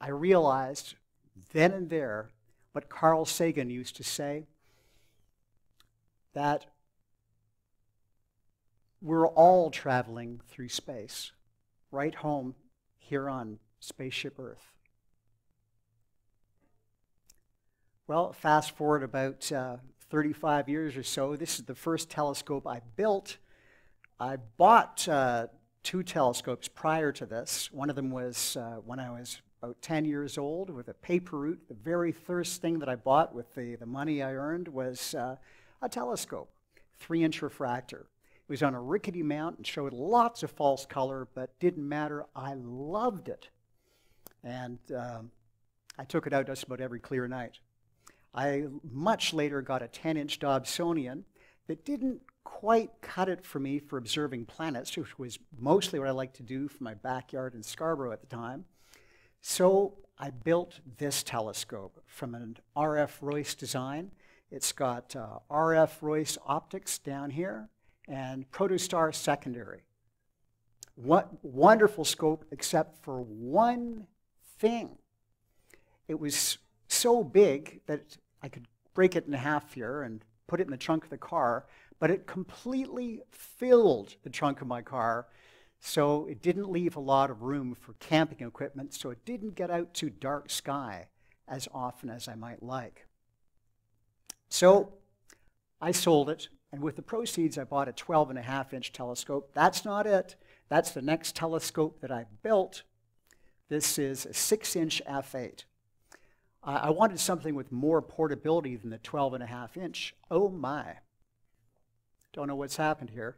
I realized then and there what Carl Sagan used to say that we're all traveling through space, right home here on Spaceship Earth. Well, fast forward about uh, 35 years or so, this is the first telescope I built. I bought uh, two telescopes prior to this. One of them was uh, when I was about 10 years old with a paper route. The very first thing that I bought with the, the money I earned was uh, a telescope, three inch refractor. It was on a rickety mount and showed lots of false color, but didn't matter. I loved it. And um, I took it out just about every clear night. I much later got a 10 inch Dobsonian that didn't quite cut it for me for observing planets, which was mostly what I liked to do for my backyard in Scarborough at the time. So I built this telescope from an RF Royce design. It's got uh, RF Royce optics down here and Protostar secondary. What wonderful scope except for one thing. It was so big that I could break it in half here and put it in the trunk of the car, but it completely filled the trunk of my car so it didn't leave a lot of room for camping equipment, so it didn't get out to dark sky as often as I might like. So I sold it, and with the proceeds, I bought a 12 and a half inch telescope. That's not it. That's the next telescope that I built. This is a 6 inch f8. I wanted something with more portability than the 12 and a half inch. Oh my. Don't know what's happened here.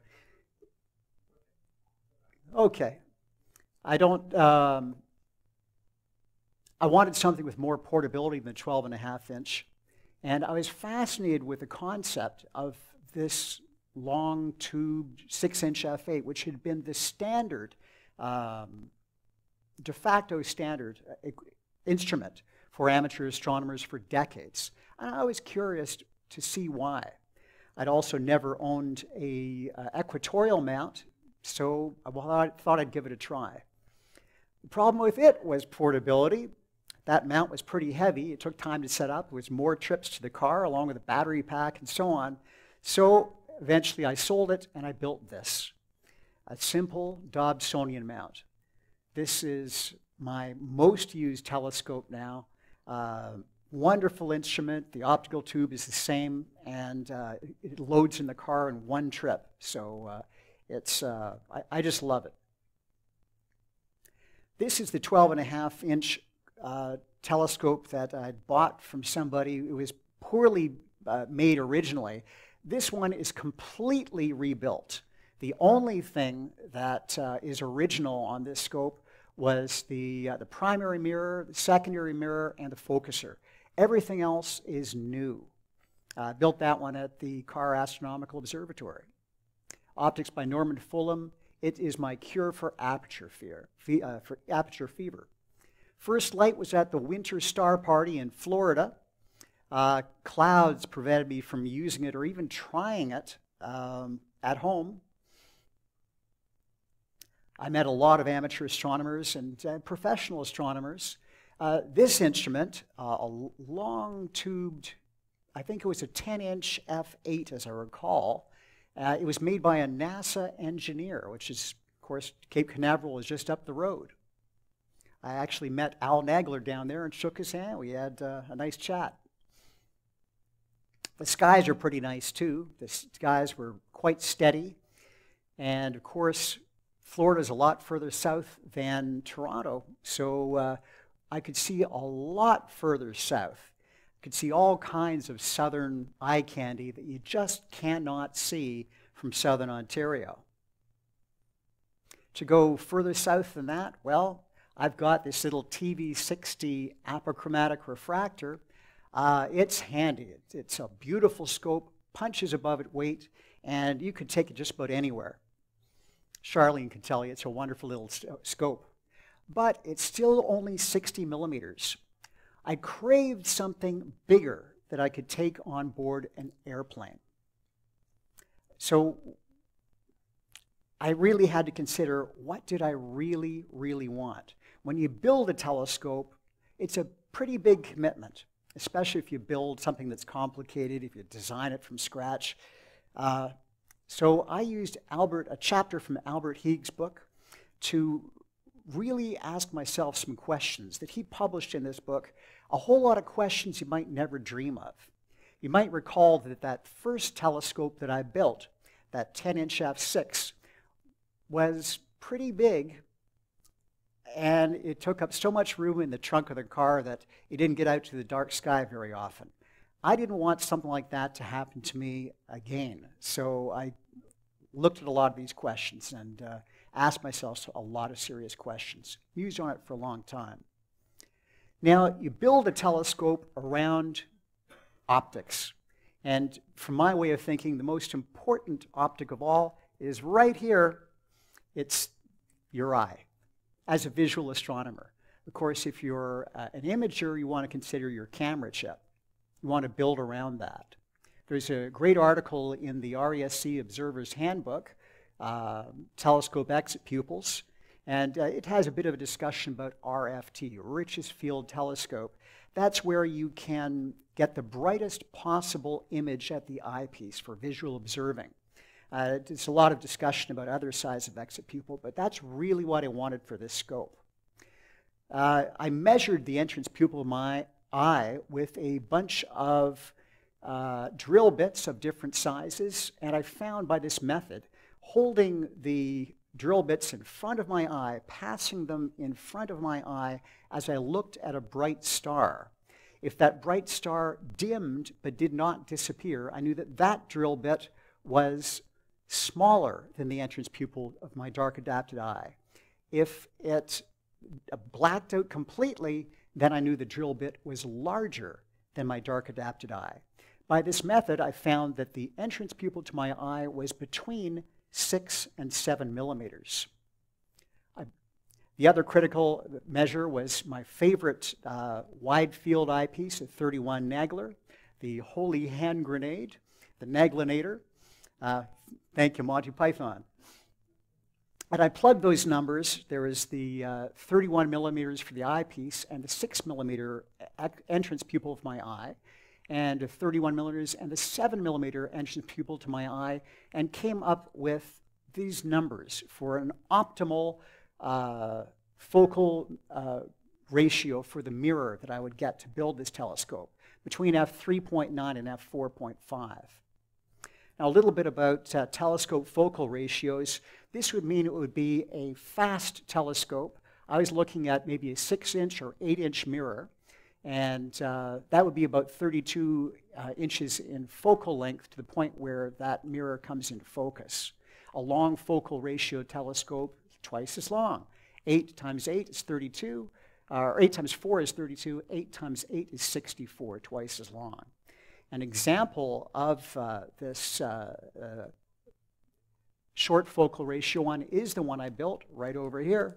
Okay. I don't, um, I wanted something with more portability than 12 and a half inch. And I was fascinated with the concept of this long tubed six inch f8, which had been the standard, um, de facto standard uh, instrument for amateur astronomers for decades. And I was curious to see why. I'd also never owned a uh, equatorial mount so I thought I'd give it a try. The problem with it was portability. That mount was pretty heavy. It took time to set up. It was more trips to the car along with a battery pack and so on. So eventually I sold it and I built this, a simple Dobsonian mount. This is my most used telescope now. Uh, wonderful instrument. The optical tube is the same, and uh, it loads in the car in one trip. So uh, it's, uh, I, I, just love it. This is the 12 and a half inch uh, telescope that I bought from somebody who was poorly uh, made originally. This one is completely rebuilt. The only thing that uh, is original on this scope was the, uh, the primary mirror, the secondary mirror, and the focuser. Everything else is new. I built that one at the Carr Astronomical Observatory. Optics by Norman Fullum. It is my cure for aperture fear, fe uh, for aperture fever. First light was at the Winter Star Party in Florida. Uh, clouds prevented me from using it or even trying it um, at home. I met a lot of amateur astronomers and uh, professional astronomers. Uh, this instrument, uh, a long tubed, I think it was a 10 inch f8 as I recall, uh, it was made by a NASA engineer, which is, of course, Cape Canaveral is just up the road. I actually met Al Nagler down there and shook his hand. We had uh, a nice chat. The skies are pretty nice too. The skies were quite steady. And of course, Florida is a lot further south than Toronto, so uh, I could see a lot further south could see all kinds of southern eye candy that you just cannot see from southern Ontario. To go further south than that, well, I've got this little TV60 apochromatic refractor. Uh, it's handy. It's, a beautiful scope, punches above its weight, and you can take it just about anywhere. Charlene can tell you it's a wonderful little scope. But it's still only 60 millimeters. I craved something bigger that I could take on board an airplane. So I really had to consider what did I really, really want? When you build a telescope, it's a pretty big commitment, especially if you build something that's complicated, if you design it from scratch. Uh, so I used Albert, a chapter from Albert Heeg's book to really ask myself some questions that he published in this book, a whole lot of questions you might never dream of. You might recall that that first telescope that I built, that 10-inch f6, was pretty big, and it took up so much room in the trunk of the car that it didn't get out to the dark sky very often. I didn't want something like that to happen to me again, so I looked at a lot of these questions and uh, asked myself a lot of serious questions. Mused on it for a long time. Now, you build a telescope around optics. And from my way of thinking, the most important optic of all is right here it's your eye as a visual astronomer. Of course, if you're uh, an imager, you want to consider your camera chip. You want to build around that. There's a great article in the RASC Observer's Handbook, uh, Telescope Exit Pupils, and uh, it has a bit of a discussion about RFT, Richest Field Telescope. That's where you can get the brightest possible image at the eyepiece for visual observing. Uh, there's a lot of discussion about other size of exit pupil, but that's really what I wanted for this scope. Uh, I measured the entrance pupil of my eye with a bunch of uh, drill bits of different sizes, and I found by this method, holding the drill bits in front of my eye, passing them in front of my eye as I looked at a bright star. If that bright star dimmed but did not disappear, I knew that that drill bit was smaller than the entrance pupil of my dark adapted eye. If it blacked out completely, then I knew the drill bit was larger than my dark adapted eye. By this method, I found that the entrance pupil to my eye was between 6 and 7 millimeters. I, the other critical measure was my favorite uh, wide field eyepiece, a 31 Nagler, the Holy Hand Grenade, the Naglinator. Uh, Thank you, Monty Python. And I plugged those numbers. There is the uh, 31 millimeters for the eyepiece and the 6 millimeter entrance pupil of my eye, and 31 millimeters and the 7 millimeter entrance pupil to my eye, and came up with these numbers for an optimal uh, focal uh, ratio for the mirror that I would get to build this telescope between f3.9 and f4.5. Now, a little bit about uh, telescope focal ratios. This would mean it would be a fast telescope. I was looking at maybe a 6-inch or 8-inch mirror, and uh, that would be about 32 uh, inches in focal length to the point where that mirror comes into focus. A long focal ratio telescope, twice as long. 8 times 8 is 32, uh, or 8 times 4 is 32, 8 times 8 is 64, twice as long. An example of uh, this uh, uh, short focal ratio one is the one I built right over here.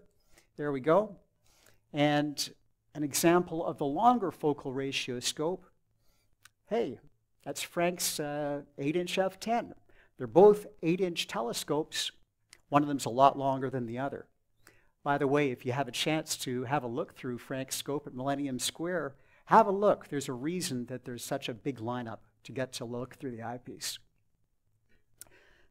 There we go. And an example of the longer focal ratio scope, hey, that's Frank's 8-inch uh, f10. They're both 8-inch telescopes. One of them's a lot longer than the other. By the way, if you have a chance to have a look through Frank's scope at Millennium Square, have a look. There's a reason that there's such a big lineup to get to look through the eyepiece.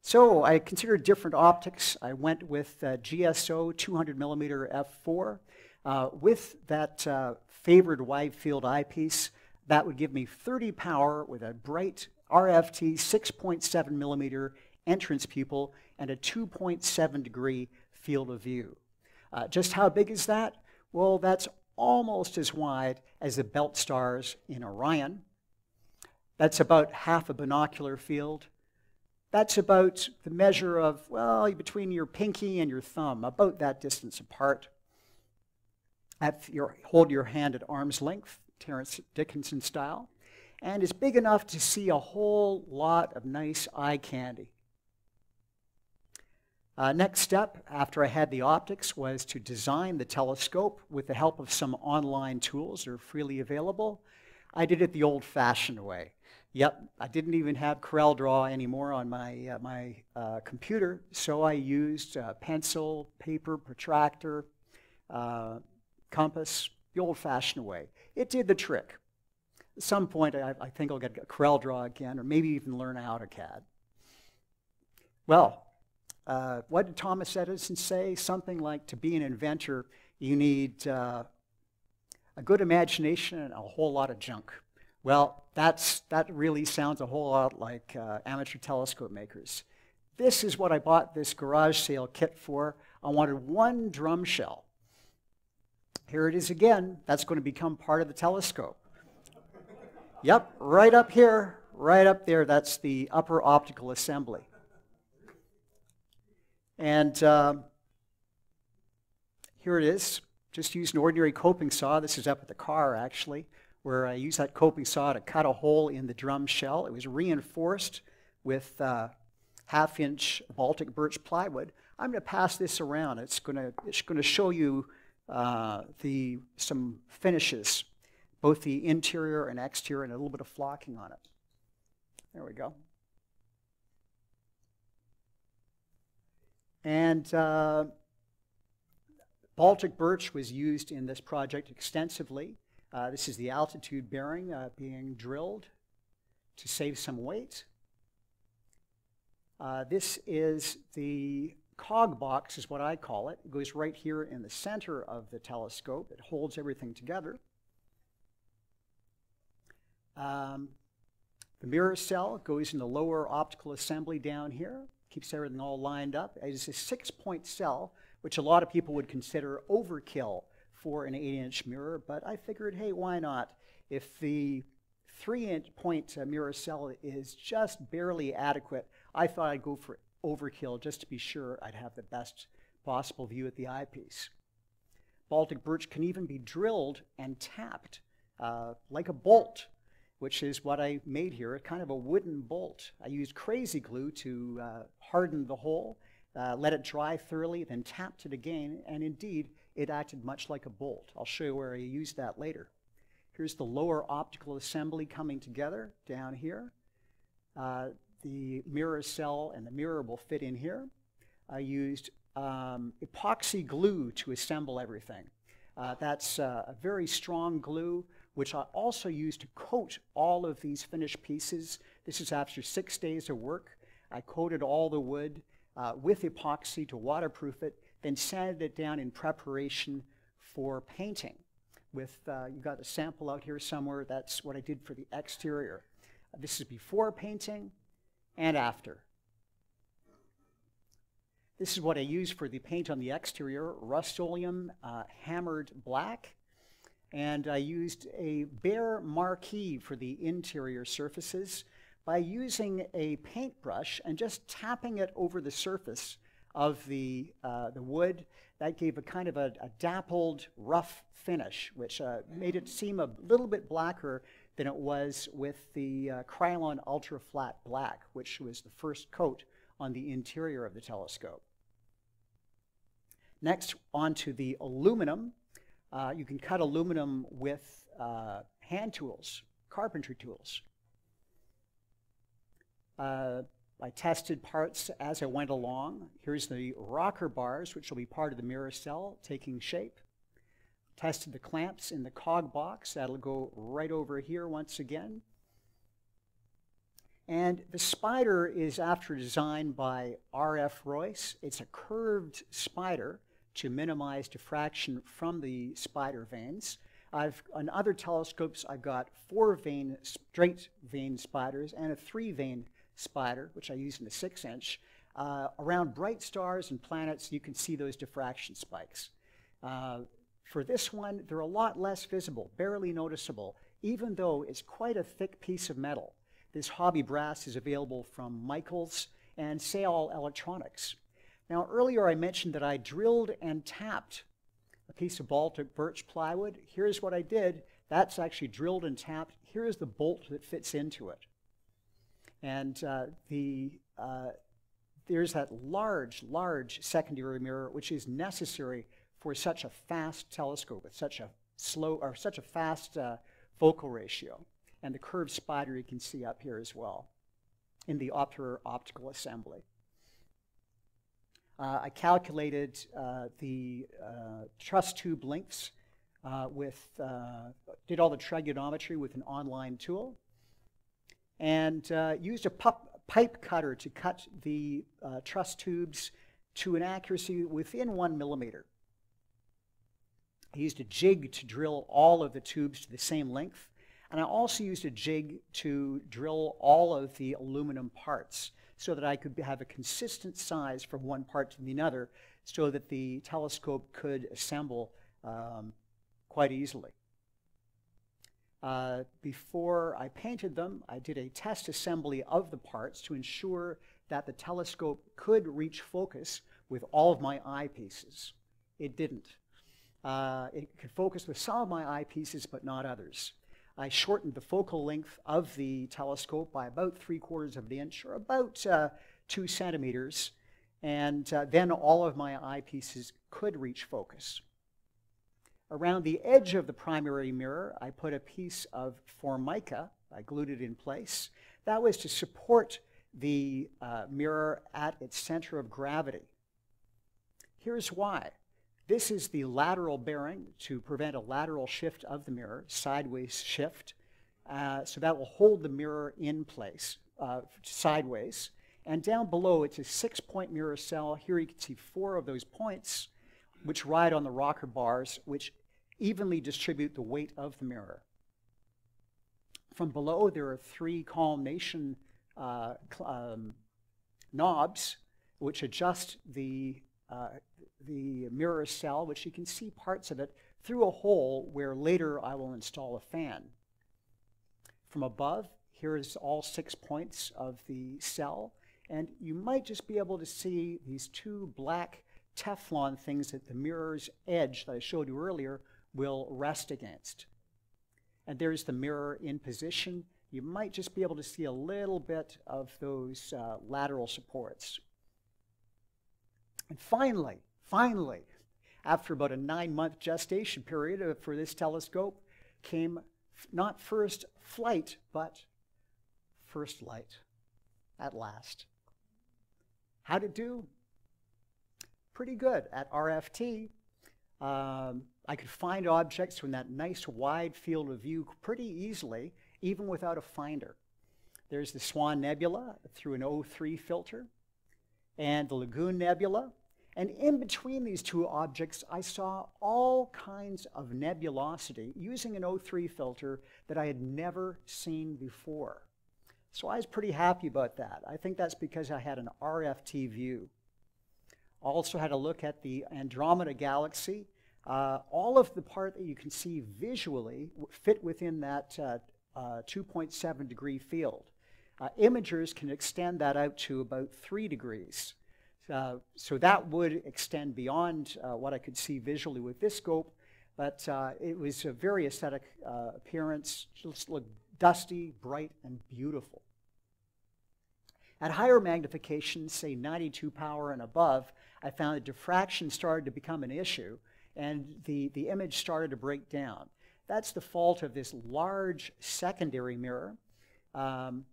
So I considered different optics. I went with uh, GSO 200 millimeter f4. Uh, with that uh, favored wide field eyepiece, that would give me 30 power with a bright RFT 6.7 millimeter entrance pupil and a 2.7 degree field of view. Uh, just how big is that? Well, that's almost as wide as the belt stars in Orion. That's about half a binocular field. that's about the measure of, well, between your pinky and your thumb, about that distance apart. Your, hold your hand at arm's length, Terence Dickinson style, and is big enough to see a whole lot of nice eye candy. Uh, next step, after I had the optics, was to design the telescope with the help of some online tools that are freely available. I did it the old-fashioned way. Yep, I didn't even have CorelDRAW anymore on my, uh, my uh, computer, so I used uh, pencil, paper, protractor, uh, compass, the old-fashioned way. It did the trick. At some point, I, I think I'll get CorelDRAW again, or maybe even learn AutoCAD. Well, uh, what did Thomas Edison say? Something like, to be an inventor, you need uh, a good imagination and a whole lot of junk. Well, that's, that really sounds a whole lot like uh, amateur telescope makers. This is what I bought this garage sale kit for. I wanted one drum shell. Here it is again. That's going to become part of the telescope. yep, right up here, right up there, that's the upper optical assembly. And uh, here it is. Just use an ordinary coping saw. This is up at the car, actually, where I used that coping saw to cut a hole in the drum shell. It was reinforced with uh, half-inch Baltic birch plywood. I'm going to pass this around. It's going to, it's going to show you uh, the, some finishes, both the interior and exterior, and a little bit of flocking on it. There we go. And uh, Baltic birch was used in this project extensively. Uh, this is the altitude bearing uh, being drilled to save some weight. Uh, this is the cog box is what I call it. It goes right here in the center of the telescope. It holds everything together. Um, the mirror cell goes in the lower optical assembly down here, keeps everything all lined up. It's a six-point cell which a lot of people would consider overkill for an 8-inch mirror, but I figured, hey, why not? If the 3-inch point uh, mirror cell is just barely adequate, I thought I'd go for overkill just to be sure I'd have the best possible view at the eyepiece. Baltic birch can even be drilled and tapped uh, like a bolt, which is what I made here, a kind of a wooden bolt. I used crazy glue to uh, harden the hole uh, let it dry thoroughly, then tapped it again, and indeed, it acted much like a bolt. I'll show you where I used that later. Here's the lower optical assembly coming together down here. Uh, the mirror cell and the mirror will fit in here. I used um, epoxy glue to assemble everything. Uh, that's uh, a very strong glue, which I also used to coat all of these finished pieces. This is after six days of work. I coated all the wood uh, with epoxy to waterproof it, then sanded it down in preparation for painting. With, uh, you got a sample out here somewhere, that's what I did for the exterior. This is before painting and after. This is what I used for the paint on the exterior, Rust-Oleum uh, hammered black. And I used a Behr Marquee for the interior surfaces by using a paintbrush and just tapping it over the surface of the, uh, the wood. That gave a kind of a, a dappled, rough finish, which uh, made it seem a little bit blacker than it was with the uh, Krylon Ultra Flat Black, which was the first coat on the interior of the telescope. Next, onto the aluminum. Uh, you can cut aluminum with uh, hand tools, carpentry tools. Uh, I tested parts as I went along. Here's the rocker bars, which will be part of the mirror cell, taking shape. Tested the clamps in the cog box. That'll go right over here once again. And the spider is after design by R.F. Royce. It's a curved spider to minimize diffraction from the spider vanes. I've, on other telescopes, I've got four vane, straight vane spiders and a three vane spider, which I use in the six inch, uh, around bright stars and planets, you can see those diffraction spikes. Uh, for this one, they're a lot less visible, barely noticeable, even though it's quite a thick piece of metal. This hobby brass is available from Michaels, and Sayal Electronics. Now, earlier I mentioned that I drilled and tapped a piece of Baltic birch plywood. Here's what I did. That's actually drilled and tapped. Here is the bolt that fits into it. And uh, the, uh, there's that large, large secondary mirror which is necessary for such a fast telescope with such a slow or such a fast uh, focal ratio. And the curved spider you can see up here as well in the optical assembly. Uh, I calculated uh, the uh, truss tube lengths uh, with, uh, did all the trigonometry with an online tool, and used a pipe cutter to cut the truss tubes to an accuracy within one millimeter. I used a jig to drill all of the tubes to the same length, and I also used a jig to drill all of the aluminum parts so that I could have a consistent size from one part to the other so that the telescope could assemble um, quite easily. Uh, before I painted them, I did a test assembly of the parts to ensure that the telescope could reach focus with all of my eyepieces. It didn't. Uh, it could focus with some of my eyepieces, but not others. I shortened the focal length of the telescope by about three quarters of an inch, or about uh, two centimeters, and uh, then all of my eyepieces could reach focus. Around the edge of the primary mirror, I put a piece of formica. I glued it in place. That was to support the uh, mirror at its center of gravity. Here's why. This is the lateral bearing to prevent a lateral shift of the mirror, sideways shift. Uh, so that will hold the mirror in place uh, sideways. And down below, it's a six-point mirror cell. Here you can see four of those points, which ride on the rocker bars, which evenly distribute the weight of the mirror. From below, there are three collimation uh, um, knobs, which adjust the uh, the mirror cell, which you can see parts of it through a hole where later I will install a fan. From above, here is all six points of the cell, and you might just be able to see these two black Teflon things that the mirror's edge that I showed you earlier will rest against. And there's the mirror in position. You might just be able to see a little bit of those uh, lateral supports. And finally, finally, after about a nine month gestation period uh, for this telescope, came not first flight, but first light at last. How'd it do? Pretty good. At RFT, um, I could find objects from that nice wide field of view pretty easily, even without a finder. There's the Swan Nebula through an O3 filter and the Lagoon Nebula. And in between these two objects, I saw all kinds of nebulosity using an O3 filter that I had never seen before. So I was pretty happy about that. I think that's because I had an RFT view. Also had a look at the Andromeda Galaxy. Uh, all of the part that you can see visually fit within that uh, uh, 2.7 degree field. Uh, imagers can extend that out to about three degrees. Uh, so that would extend beyond uh, what I could see visually with this scope, but uh, it was a very aesthetic uh, appearance. Just looked dusty, bright, and beautiful. At higher magnification, say 92 power and above, I found that diffraction started to become an issue, and the, the image started to break down. That's the fault of this large secondary mirror. Um,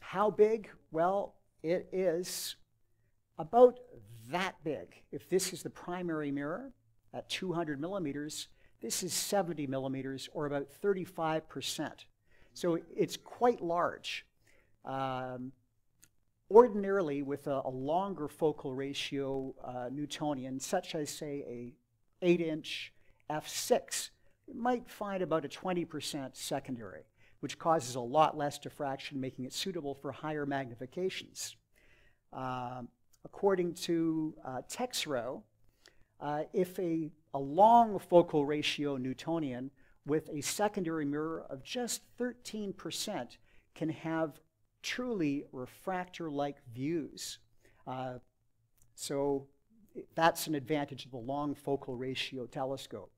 how big? Well, it is about that big. If this is the primary mirror at 200 millimeters, this is 70 millimeters or about 35%. So it's quite large. Um, ordinarily, with a, a, longer focal ratio uh, Newtonian, such as, say, a 8-inch f6, you might find about a 20% secondary, which causes a lot less diffraction, making it suitable for higher magnifications. Um, according to uh, Texereau, uh, if a, a long focal ratio Newtonian with a secondary mirror of just 13% can have truly refractor-like views. Uh, so that's an advantage of the long focal ratio telescope.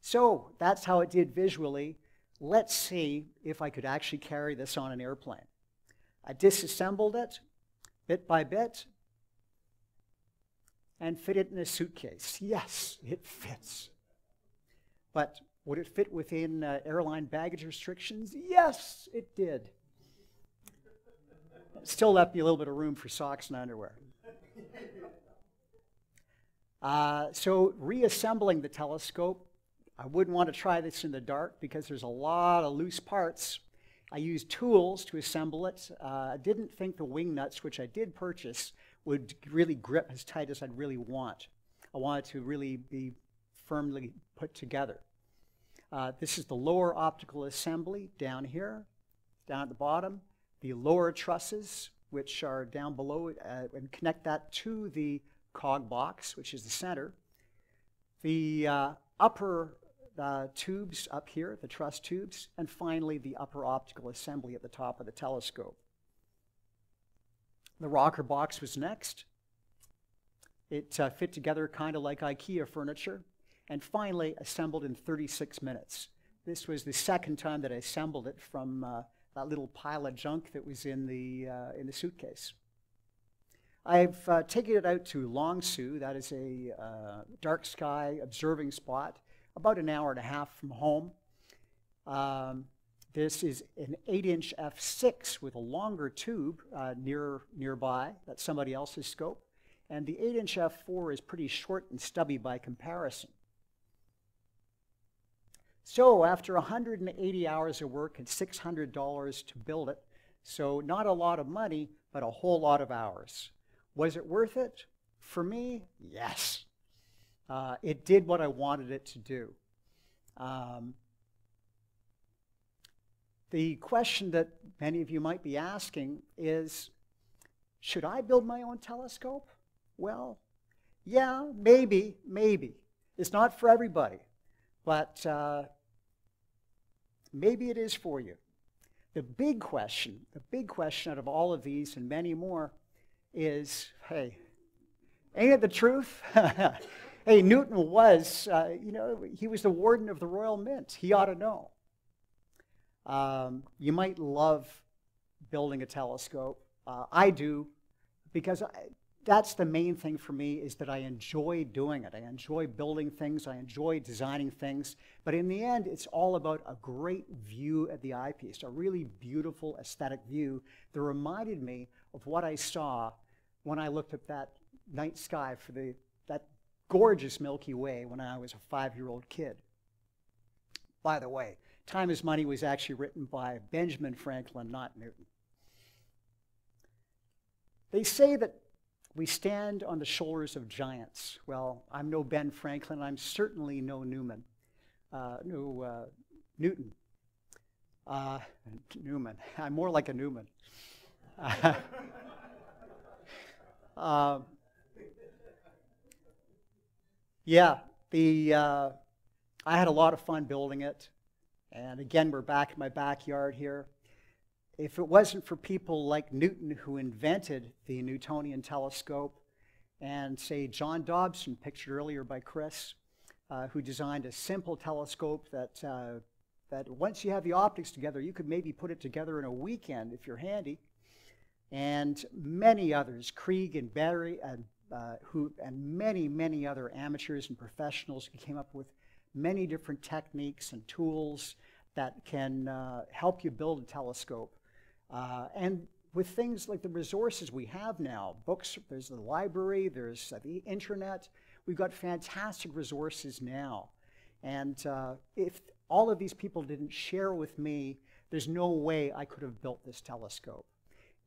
So that's how it did visually. Let's see if I could actually carry this on an airplane. I disassembled it bit by bit and fit it in a suitcase. Yes, it fits. But would it fit within uh, airline baggage restrictions? Yes, it did. Still left me a little bit of room for socks and underwear. Uh, so reassembling the telescope, I wouldn't want to try this in the dark because there's a lot of loose parts. I used tools to assemble it. Uh, I didn't think the wing nuts, which I did purchase, would really grip as tight as I'd really want. I wanted to really be firmly put together. Uh, this is the lower optical assembly down here, down at the bottom. The lower trusses, which are down below, uh, and connect that to the cog box, which is the center. The uh, upper uh, tubes up here, the truss tubes, and finally the upper optical assembly at the top of the telescope. The rocker box was next. It uh, fit together kind of like IKEA furniture, and finally assembled in 36 minutes. This was the second time that I assembled it from uh, that little pile of junk that was in the, uh, in the suitcase. I've uh, taken it out to Long Sault, that is a uh, dark sky observing spot, about an hour and a half from home. Um, this is an 8-inch f6 with a longer tube uh, near, nearby. That's somebody else's scope. And the 8-inch f4 is pretty short and stubby by comparison. So after 180 hours of work and $600 to build it, so not a lot of money, but a whole lot of hours. Was it worth it? For me, yes. Uh, it did what I wanted it to do. Um, the question that many of you might be asking is, should I build my own telescope? Well, yeah, maybe, maybe. It's not for everybody, but uh, maybe it is for you. The big question, the big question out of all of these and many more is, hey, ain't it the truth? *laughs* hey, Newton was, uh, you know, he was the warden of the Royal Mint. He ought to know. Um, you might love building a telescope. Uh, I do, because I, that's the main thing for me is that I enjoy doing it. I enjoy building things. I enjoy designing things. But in the end, it's all about a great view at the eyepiece, a really beautiful aesthetic view that reminded me of what I saw when I looked at that night sky for the, gorgeous Milky Way when I was a five-year-old kid. By the way, Time is Money was actually written by Benjamin Franklin, not Newton. They say that we stand on the shoulders of giants. Well, I'm no Ben Franklin. I'm certainly no Newman. Uh, no uh, Newton. Uh, Newman. *laughs* I'm more like a Newman. *laughs* Yeah, the uh, I had a lot of fun building it. And again, we're back in my backyard here. If it wasn't for people like Newton who invented the Newtonian telescope, and say John Dobson, pictured earlier by Chris, uh, who designed a simple telescope that, uh, that once you have the optics together, you could maybe put it together in a weekend if you're handy. And many others, Kriege and Berry, and, uh, who, and many, many other amateurs and professionals who came up with many different techniques and tools that can uh, help you build a telescope. Uh, and with things like the resources we have now, books, there's the library, there's the internet, we've got fantastic resources now. And uh, if all of these people didn't share with me, there's no way I could have built this telescope.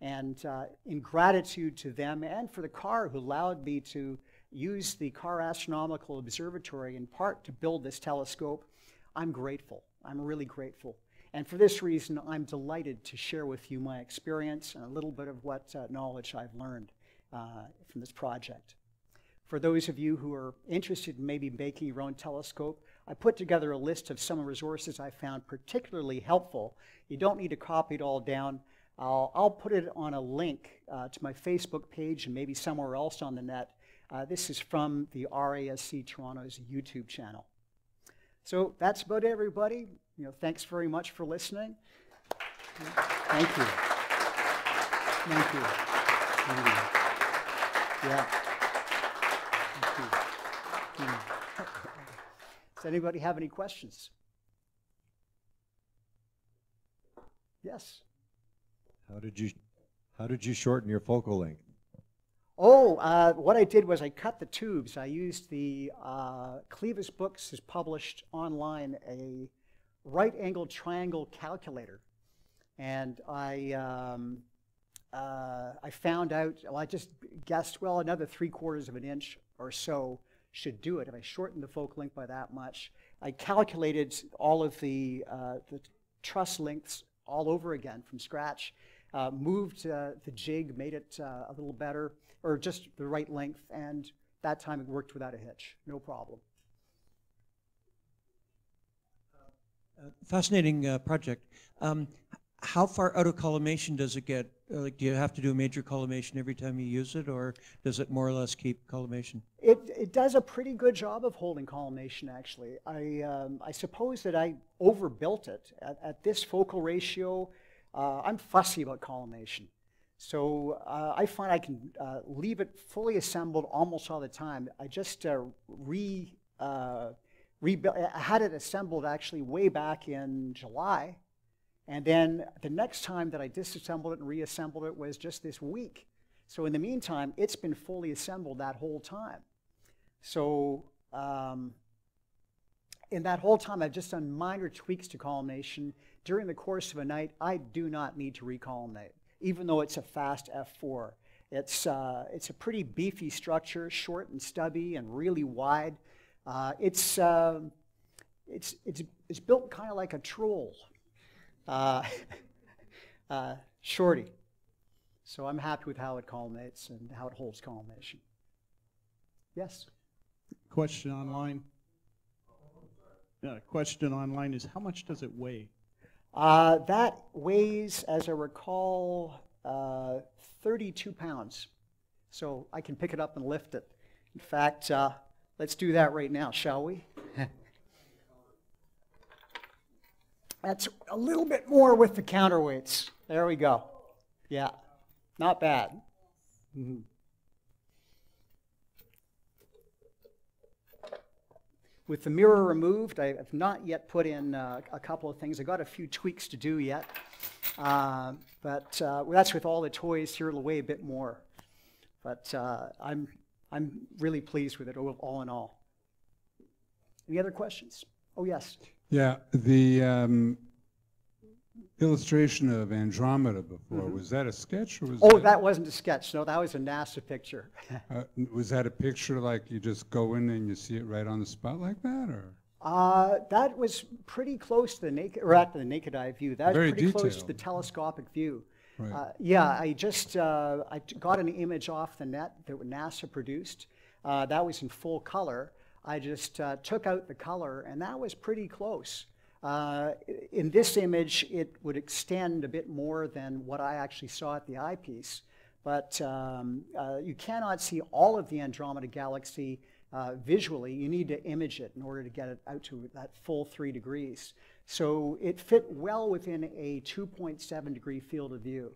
And uh, in gratitude to them and for the CAR who allowed me to use the Carr Astronomical Observatory in part to build this telescope, I'm grateful. I'm really grateful. And for this reason, I'm delighted to share with you my experience and a little bit of what uh, knowledge I've learned uh, from this project. For those of you who are interested in maybe making your own telescope, I put together a list of some resources I found particularly helpful. You don't need to copy it all down. I'll, I'll put it on a link uh, to my Facebook page and maybe somewhere else on the net. Uh, this is from the RASC Toronto's YouTube channel. So that's about it, everybody. You know, thanks very much for listening. Thank you. Thank you. Thank you. Yeah. Thank you. Does anybody have any questions? Yes. How did you, how did you shorten your focal length? Oh, uh, what I did was I cut the tubes. I used the uh, Clevis Books has published online a right angle triangle calculator. And I, um, uh, I found out, well, I just guessed, well, another three quarters of an inch or so should do it if I shortened the focal length by that much. I calculated all of the, uh, the truss lengths all over again from scratch, uh, moved uh, the jig, made it uh, a little better, or just the right length, and that time it worked without a hitch, no problem. Uh, Fascinating uh, project. Um, How far out of collimation does it get? Like, do you have to do a major collimation every time you use it, or does it more or less keep collimation? It, it does a pretty good job of holding collimation, actually. I, um, I suppose that I overbuilt it. At, at this focal ratio, uh, I'm fussy about collimation. So uh, I find I can uh, leave it fully assembled almost all the time. I just uh, re, uh, rebuilt, I had it assembled actually way back in July. And then the next time that I disassembled it and reassembled it was just this week. So in the meantime, it's been fully assembled that whole time. So um, in that whole time, I've just done minor tweaks to collimation. During the course of a night, I do not need to recollimate, even though it's a fast F4. It's, uh, it's a pretty beefy structure, short and stubby and really wide. Uh, it's, um it's, it's, it's built kind of like a troll, uh, *laughs* uh, shorty. So I'm happy with how it collimates and how it holds collimation. Yes? Question online. Yeah, question online is how much does it weigh? Uh, that weighs, as I recall, uh, 32 pounds. So I can pick it up and lift it. In fact, uh, let's do that right now, shall we? *laughs* That's a little bit more with the counterweights. There we go. Yeah, not bad. Mhm. With the mirror removed, I have not yet put in uh, a couple of things. I've got a few tweaks to do yet. Uh, but uh, that's with all the toys here, weigh a bit more. But uh, I'm, I'm really pleased with it all all in all. Any other questions? Oh, yes. Yeah, the um, illustration of Andromeda before, Mhm. was that a sketch or was Oh, that, that wasn't a sketch. No, that was a NASA picture. *laughs* uh, was that a picture like you just go in and you see it right on the spot like that, or? Uh, that was pretty close to the naked, or at the naked eye view. That was Very pretty close to the telescopic view. Right. Uh, yeah, I just uh, I got an image off the net that NASA produced. Uh, that was in full color. I just uh, took out the color, and that was pretty close. Uh, in this image, it would extend a bit more than what I actually saw at the eyepiece. But um, uh, you cannot see all of the Andromeda galaxy uh, visually. You need to image it in order to get it out to that full three degrees. So it fit well within a 2.7 degree field of view.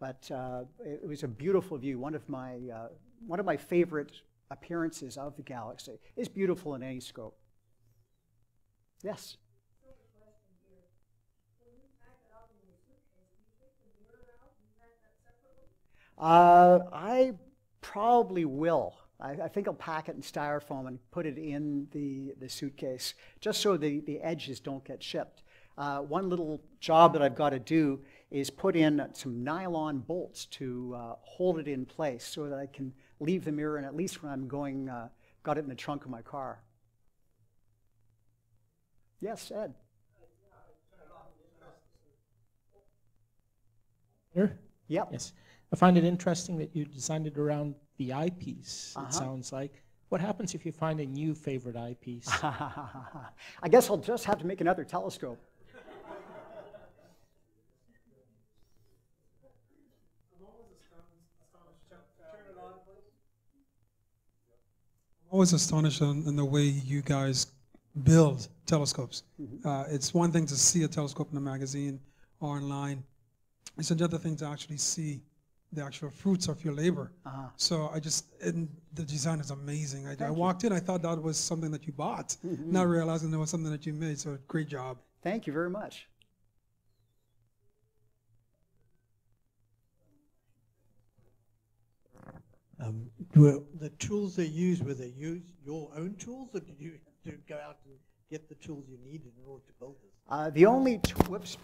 But uh, it was a beautiful view. One of my, uh, one of my favorite appearances of the galaxy. It's beautiful in any scope. Yes? Uh, I probably will. I, I think I'll pack it in styrofoam and put it in the, the suitcase, just so the, the edges don't get chipped. Uh, one little job that I've got to do is put in some nylon bolts to uh, hold it in place so that I can leave the mirror, and at least when I'm going, uh, got it in the trunk of my car. Yes, Ed? Here? Yep. Yes. I find it interesting that you designed it around the eyepiece, Uh-huh. it sounds like. What happens if you find a new favorite eyepiece? *laughs* I guess I'll just have to make another telescope. I'm always astonished in, in the way you guys build telescopes. Mm-hmm. Uh, it's one thing to see a telescope in a magazine or online. It's another thing to actually see the actual fruits of your labor. Uh-huh. So I just, and the design is amazing. I, I Thank you. walked in, I thought that was something that you bought, Mhm. not realizing it was something that you made. So great job. Thank you very much. Um, were the tools they used, were they use your own tools, or did you have to go out and get the tools you needed in order to build this? Uh, the only, t- whoops,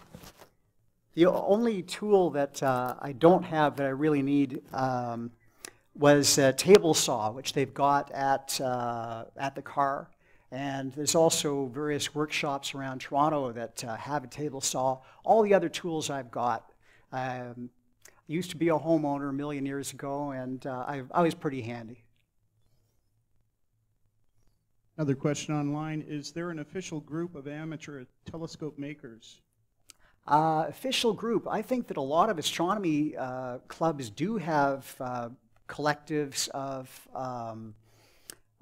the only tool that uh, I don't have that I really need um, was a table saw, which they've got at, uh, at the Carr. And there's also various workshops around Toronto that uh, have a table saw. All the other tools I've got. Um, I used to be a homeowner a million years ago, and I, I was pretty handy. Another question online, is there an official group of amateur telescope makers? Uh, official group, I think that a lot of astronomy uh, clubs do have uh, collectives of um,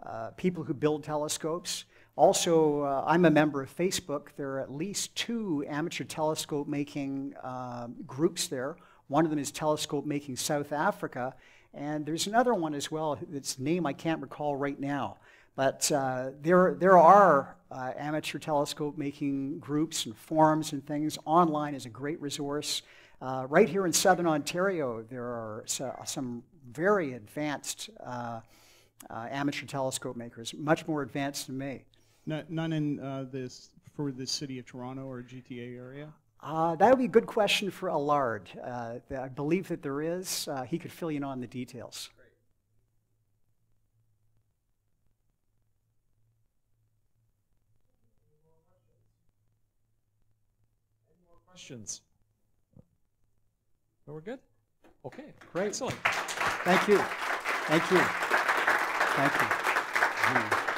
uh, people who build telescopes. Also, uh, I'm a member of Facebook. There are at least two amateur telescope making um, groups there. One of them is Telescope Making South Africa, and there's another one as well, its name I can't recall right now. But uh, there, there are uh, amateur telescope making groups and forums and things. Online is a great resource. Uh, right here in southern Ontario, there are so, some very advanced uh, uh, amateur telescope makers, much more advanced than me. No- None in uh, this, for the city of Toronto or GTA area? Uh, that would be a good question for Allard. Uh, I believe that there is. Uh, he could fill you in on the details. Questions? No, we're good? Okay, Great. excellent. Thank you. Thank you. Thank you. Mm-hmm.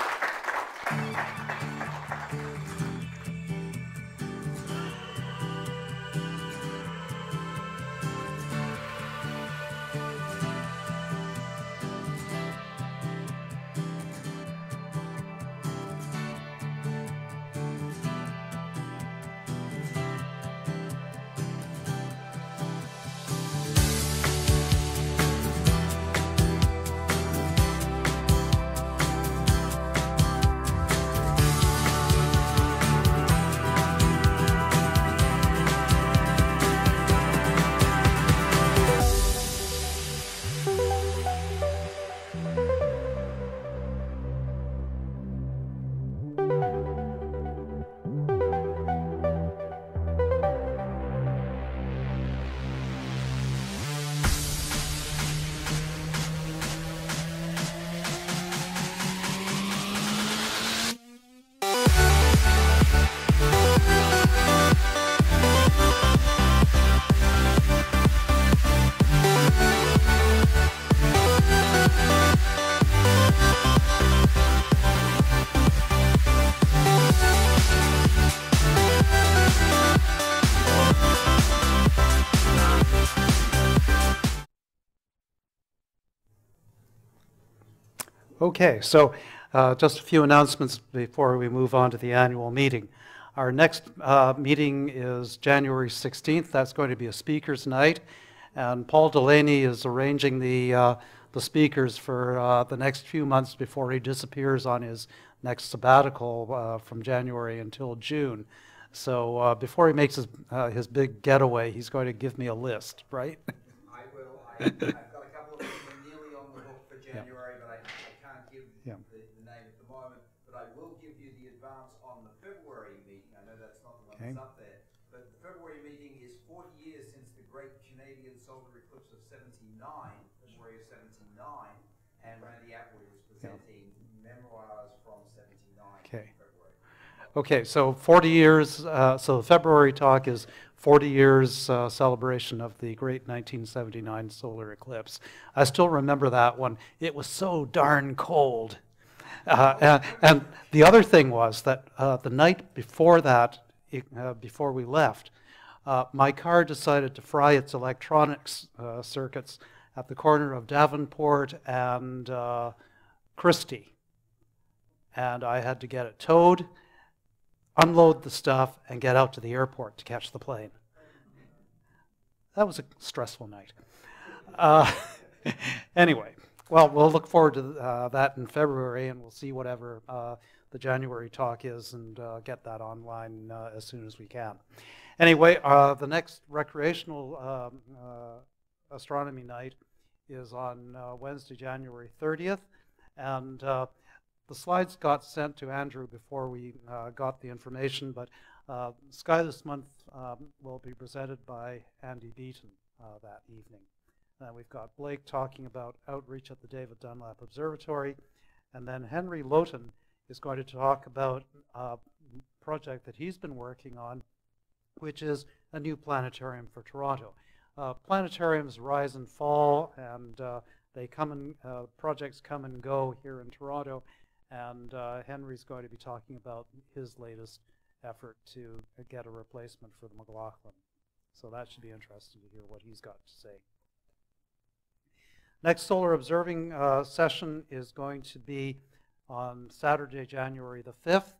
Okay, so uh, just a few announcements before we move on to the annual meeting. Our next uh, meeting is January 16th. That's going to be a speakers' night. And Paul Delaney is arranging the, uh, the speakers for uh, the next few months before he disappears on his next sabbatical uh, from January until June. So uh, before he makes his, his big getaway, he's going to give me a list, right? I will. I, I've got a couple of people nearly on the hook for January, but I, I can't give Yeah. the, the name at the moment. But I will give you the advance on the February meeting. I know that's not the one Okay. that's up there, but the February meeting is 40 years since the Great Canadian Solar Eclipse of 79, February of 79, and Randy Attwood was presenting memoirs from 79 Okay. in February. Okay, so 40 years, uh, so the February talk is 40 years uh, celebration of the great 1979 solar eclipse. I still remember that one. It was so darn cold. Uh, and, and the other thing was that uh, the night before that, uh, before we left, uh, my car decided to fry its electronics circuits at the corner of Davenport and Christie. And I had to get it towed, unload the stuff, and get out to the airport to catch the plane. That was a stressful night. Uh, *laughs* anyway, well, we'll look forward to uh, that in February, and we'll see whatever uh, the January talk is and uh, get that online uh, as soon as we can. Anyway, uh, the next recreational um, astronomy night is on Wednesday, January 30th, and the slides got sent to Andrew before we uh, got the information, but uh, Sky this month um, will be presented by Andy Beaton uh, that evening. Uh, we've got Blake talking about outreach at the David Dunlap Observatory, and then Henry Lotin is going to talk about a project that he's been working on, which is a new planetarium for Toronto. Uh, planetariums rise and fall, and uh, they come and uh, projects come and go here in Toronto. And uh, Henry's going to be talking about his latest effort to get a replacement for the McLaughlin. So that should be interesting to hear what he's got to say. Next solar observing uh, session is going to be on Saturday, January the 5th.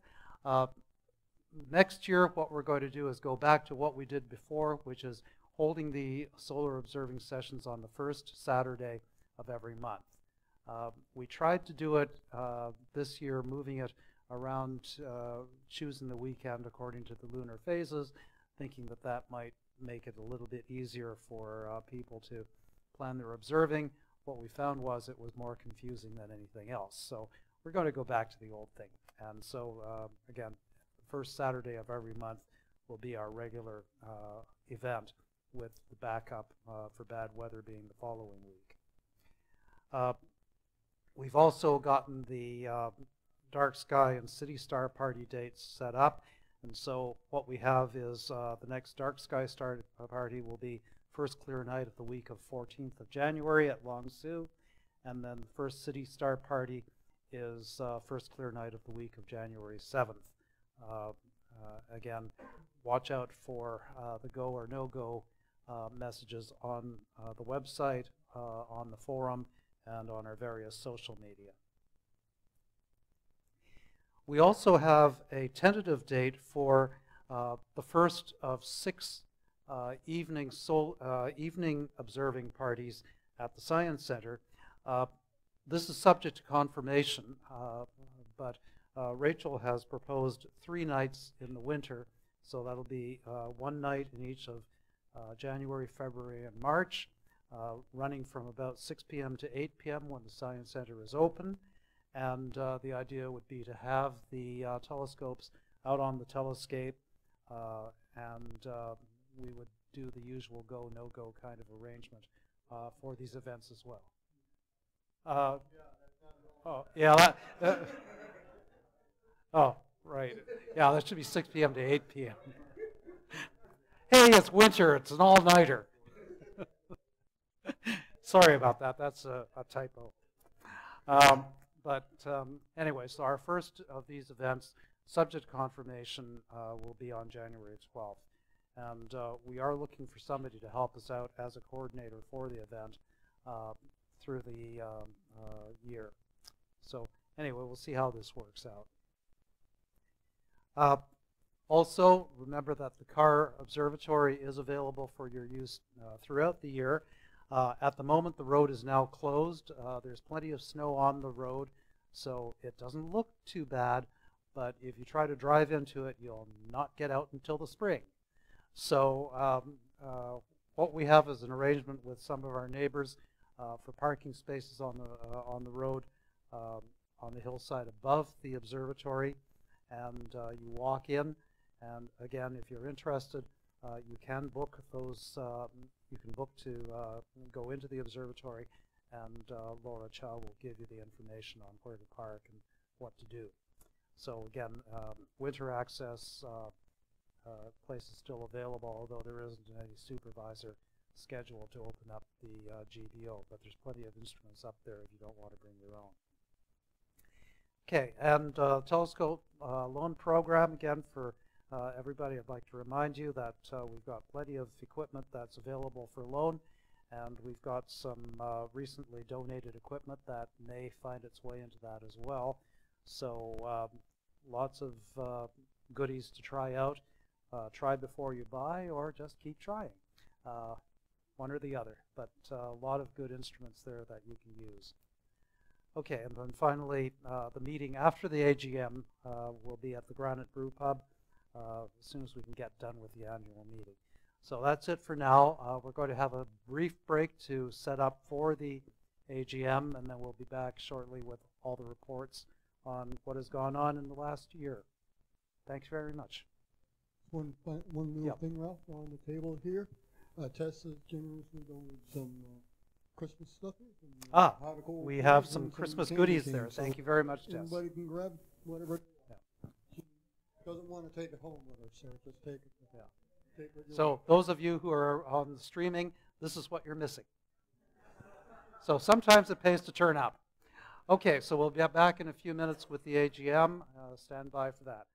Uh, next year, what we're going to do is go back to what we did before, which is holding the solar observing sessions on the first Saturday of every month. Uh, we tried to do it uh, this year, moving it around, uh, choosing the weekend according to the lunar phases, thinking that that might make it a little bit easier for uh, people to plan their observing. What we found was it was more confusing than anything else. So we're going to go back to the old thing. And so, uh, again, first Saturday of every month will be our regular uh, event with the backup for bad weather being the following week. We've also gotten the uh, dark sky and city star party dates set up. And so what we have is uh, the next dark sky star party will be first clear night of the week of 14th of January at Long Sault. And then the first city star party is uh, first clear night of the week of January 7th. Uh, uh, again, watch out for uh, the go or no go messages on the website, on the forum, and on our various social media. We also have a tentative date for the first of six evening, sol evening observing parties at the Science Center. This is subject to confirmation, uh, but uh, Rachel has proposed three nights in the winter, so that'll be uh, one night in each of uh, January, February, and March, uh, running from about 6 p.m. to 8 p.m. when the Science Center is open. And uh, the idea would be to have the telescopes out on the telescape, and we would do the usual go, no-go kind of arrangement for these events as well. Uh, oh, yeah, that, that, *laughs* oh, right. Yeah, that should be 6 p.m. to 8 p.m. *laughs* hey, it's winter. It's an all-nighter. Sorry about that. That's a, a typo. Um, but um, anyway, so our first of these events, subject confirmation, uh, will be on January 12th. And uh, we are looking for somebody to help us out as a coordinator for the event. Uh, through the um, uh, year. So anyway, we'll see how this works out. Uh, also, remember that the Carr Observatory is available for your use uh, throughout the year. Uh, at the moment, the road is now closed. Uh, there's plenty of snow on the road, so it doesn't look too bad. But if you try to drive into it, you'll not get out until the spring. So um, uh, what we have is an arrangement with some of our neighbors uh, for parking spaces on the, uh, on the road um, on the hillside above the observatory. And uh, you walk in, and again, if you're interested, you can book those, um, you can book to go into the observatory, and Laura Chow will give you the information on where to park and what to do. So again, um, winter access uh, uh, place is still available, although there isn't any supervisor scheduled to open up the uh, GBO, but there's plenty of instruments up there if you don't want to bring your own. Okay, and uh, Telescope uh, loan program, again, for uh, everybody, I'd like to remind you that uh, we've got plenty of equipment that's available for loan, and we've got some uh, recently donated equipment that may find its way into that as well. So um, lots of uh, goodies to try out. Uh, try before you buy, or just keep trying. Uh, one or the other, but a lot of good instruments there that you can use. Okay, and then finally, the meeting after the AGM will be at the Granite Brew Pub uh, as soon as we can get done with the annual meeting. So that's it for now. Uh, we're going to have a brief break to set up for the AGM, and then we'll be back shortly with all the reports on what has gone on in the last year. Thanks very much. One, one little Yep. thing, Ralph, on the table here. Uh, Tess has generously donated some uh, Christmas stuff. Ah, we have some Christmas goodies there. Thank you very much, Tess. Anybody can grab whatever. Doesn't want to take it home with her, so just take it. Yeah. Take So want. those of you who are on the streaming, this is what you're missing. So sometimes it pays to turn up. Okay, so we'll be back in a few minutes with the AGM. Uh, stand by for that.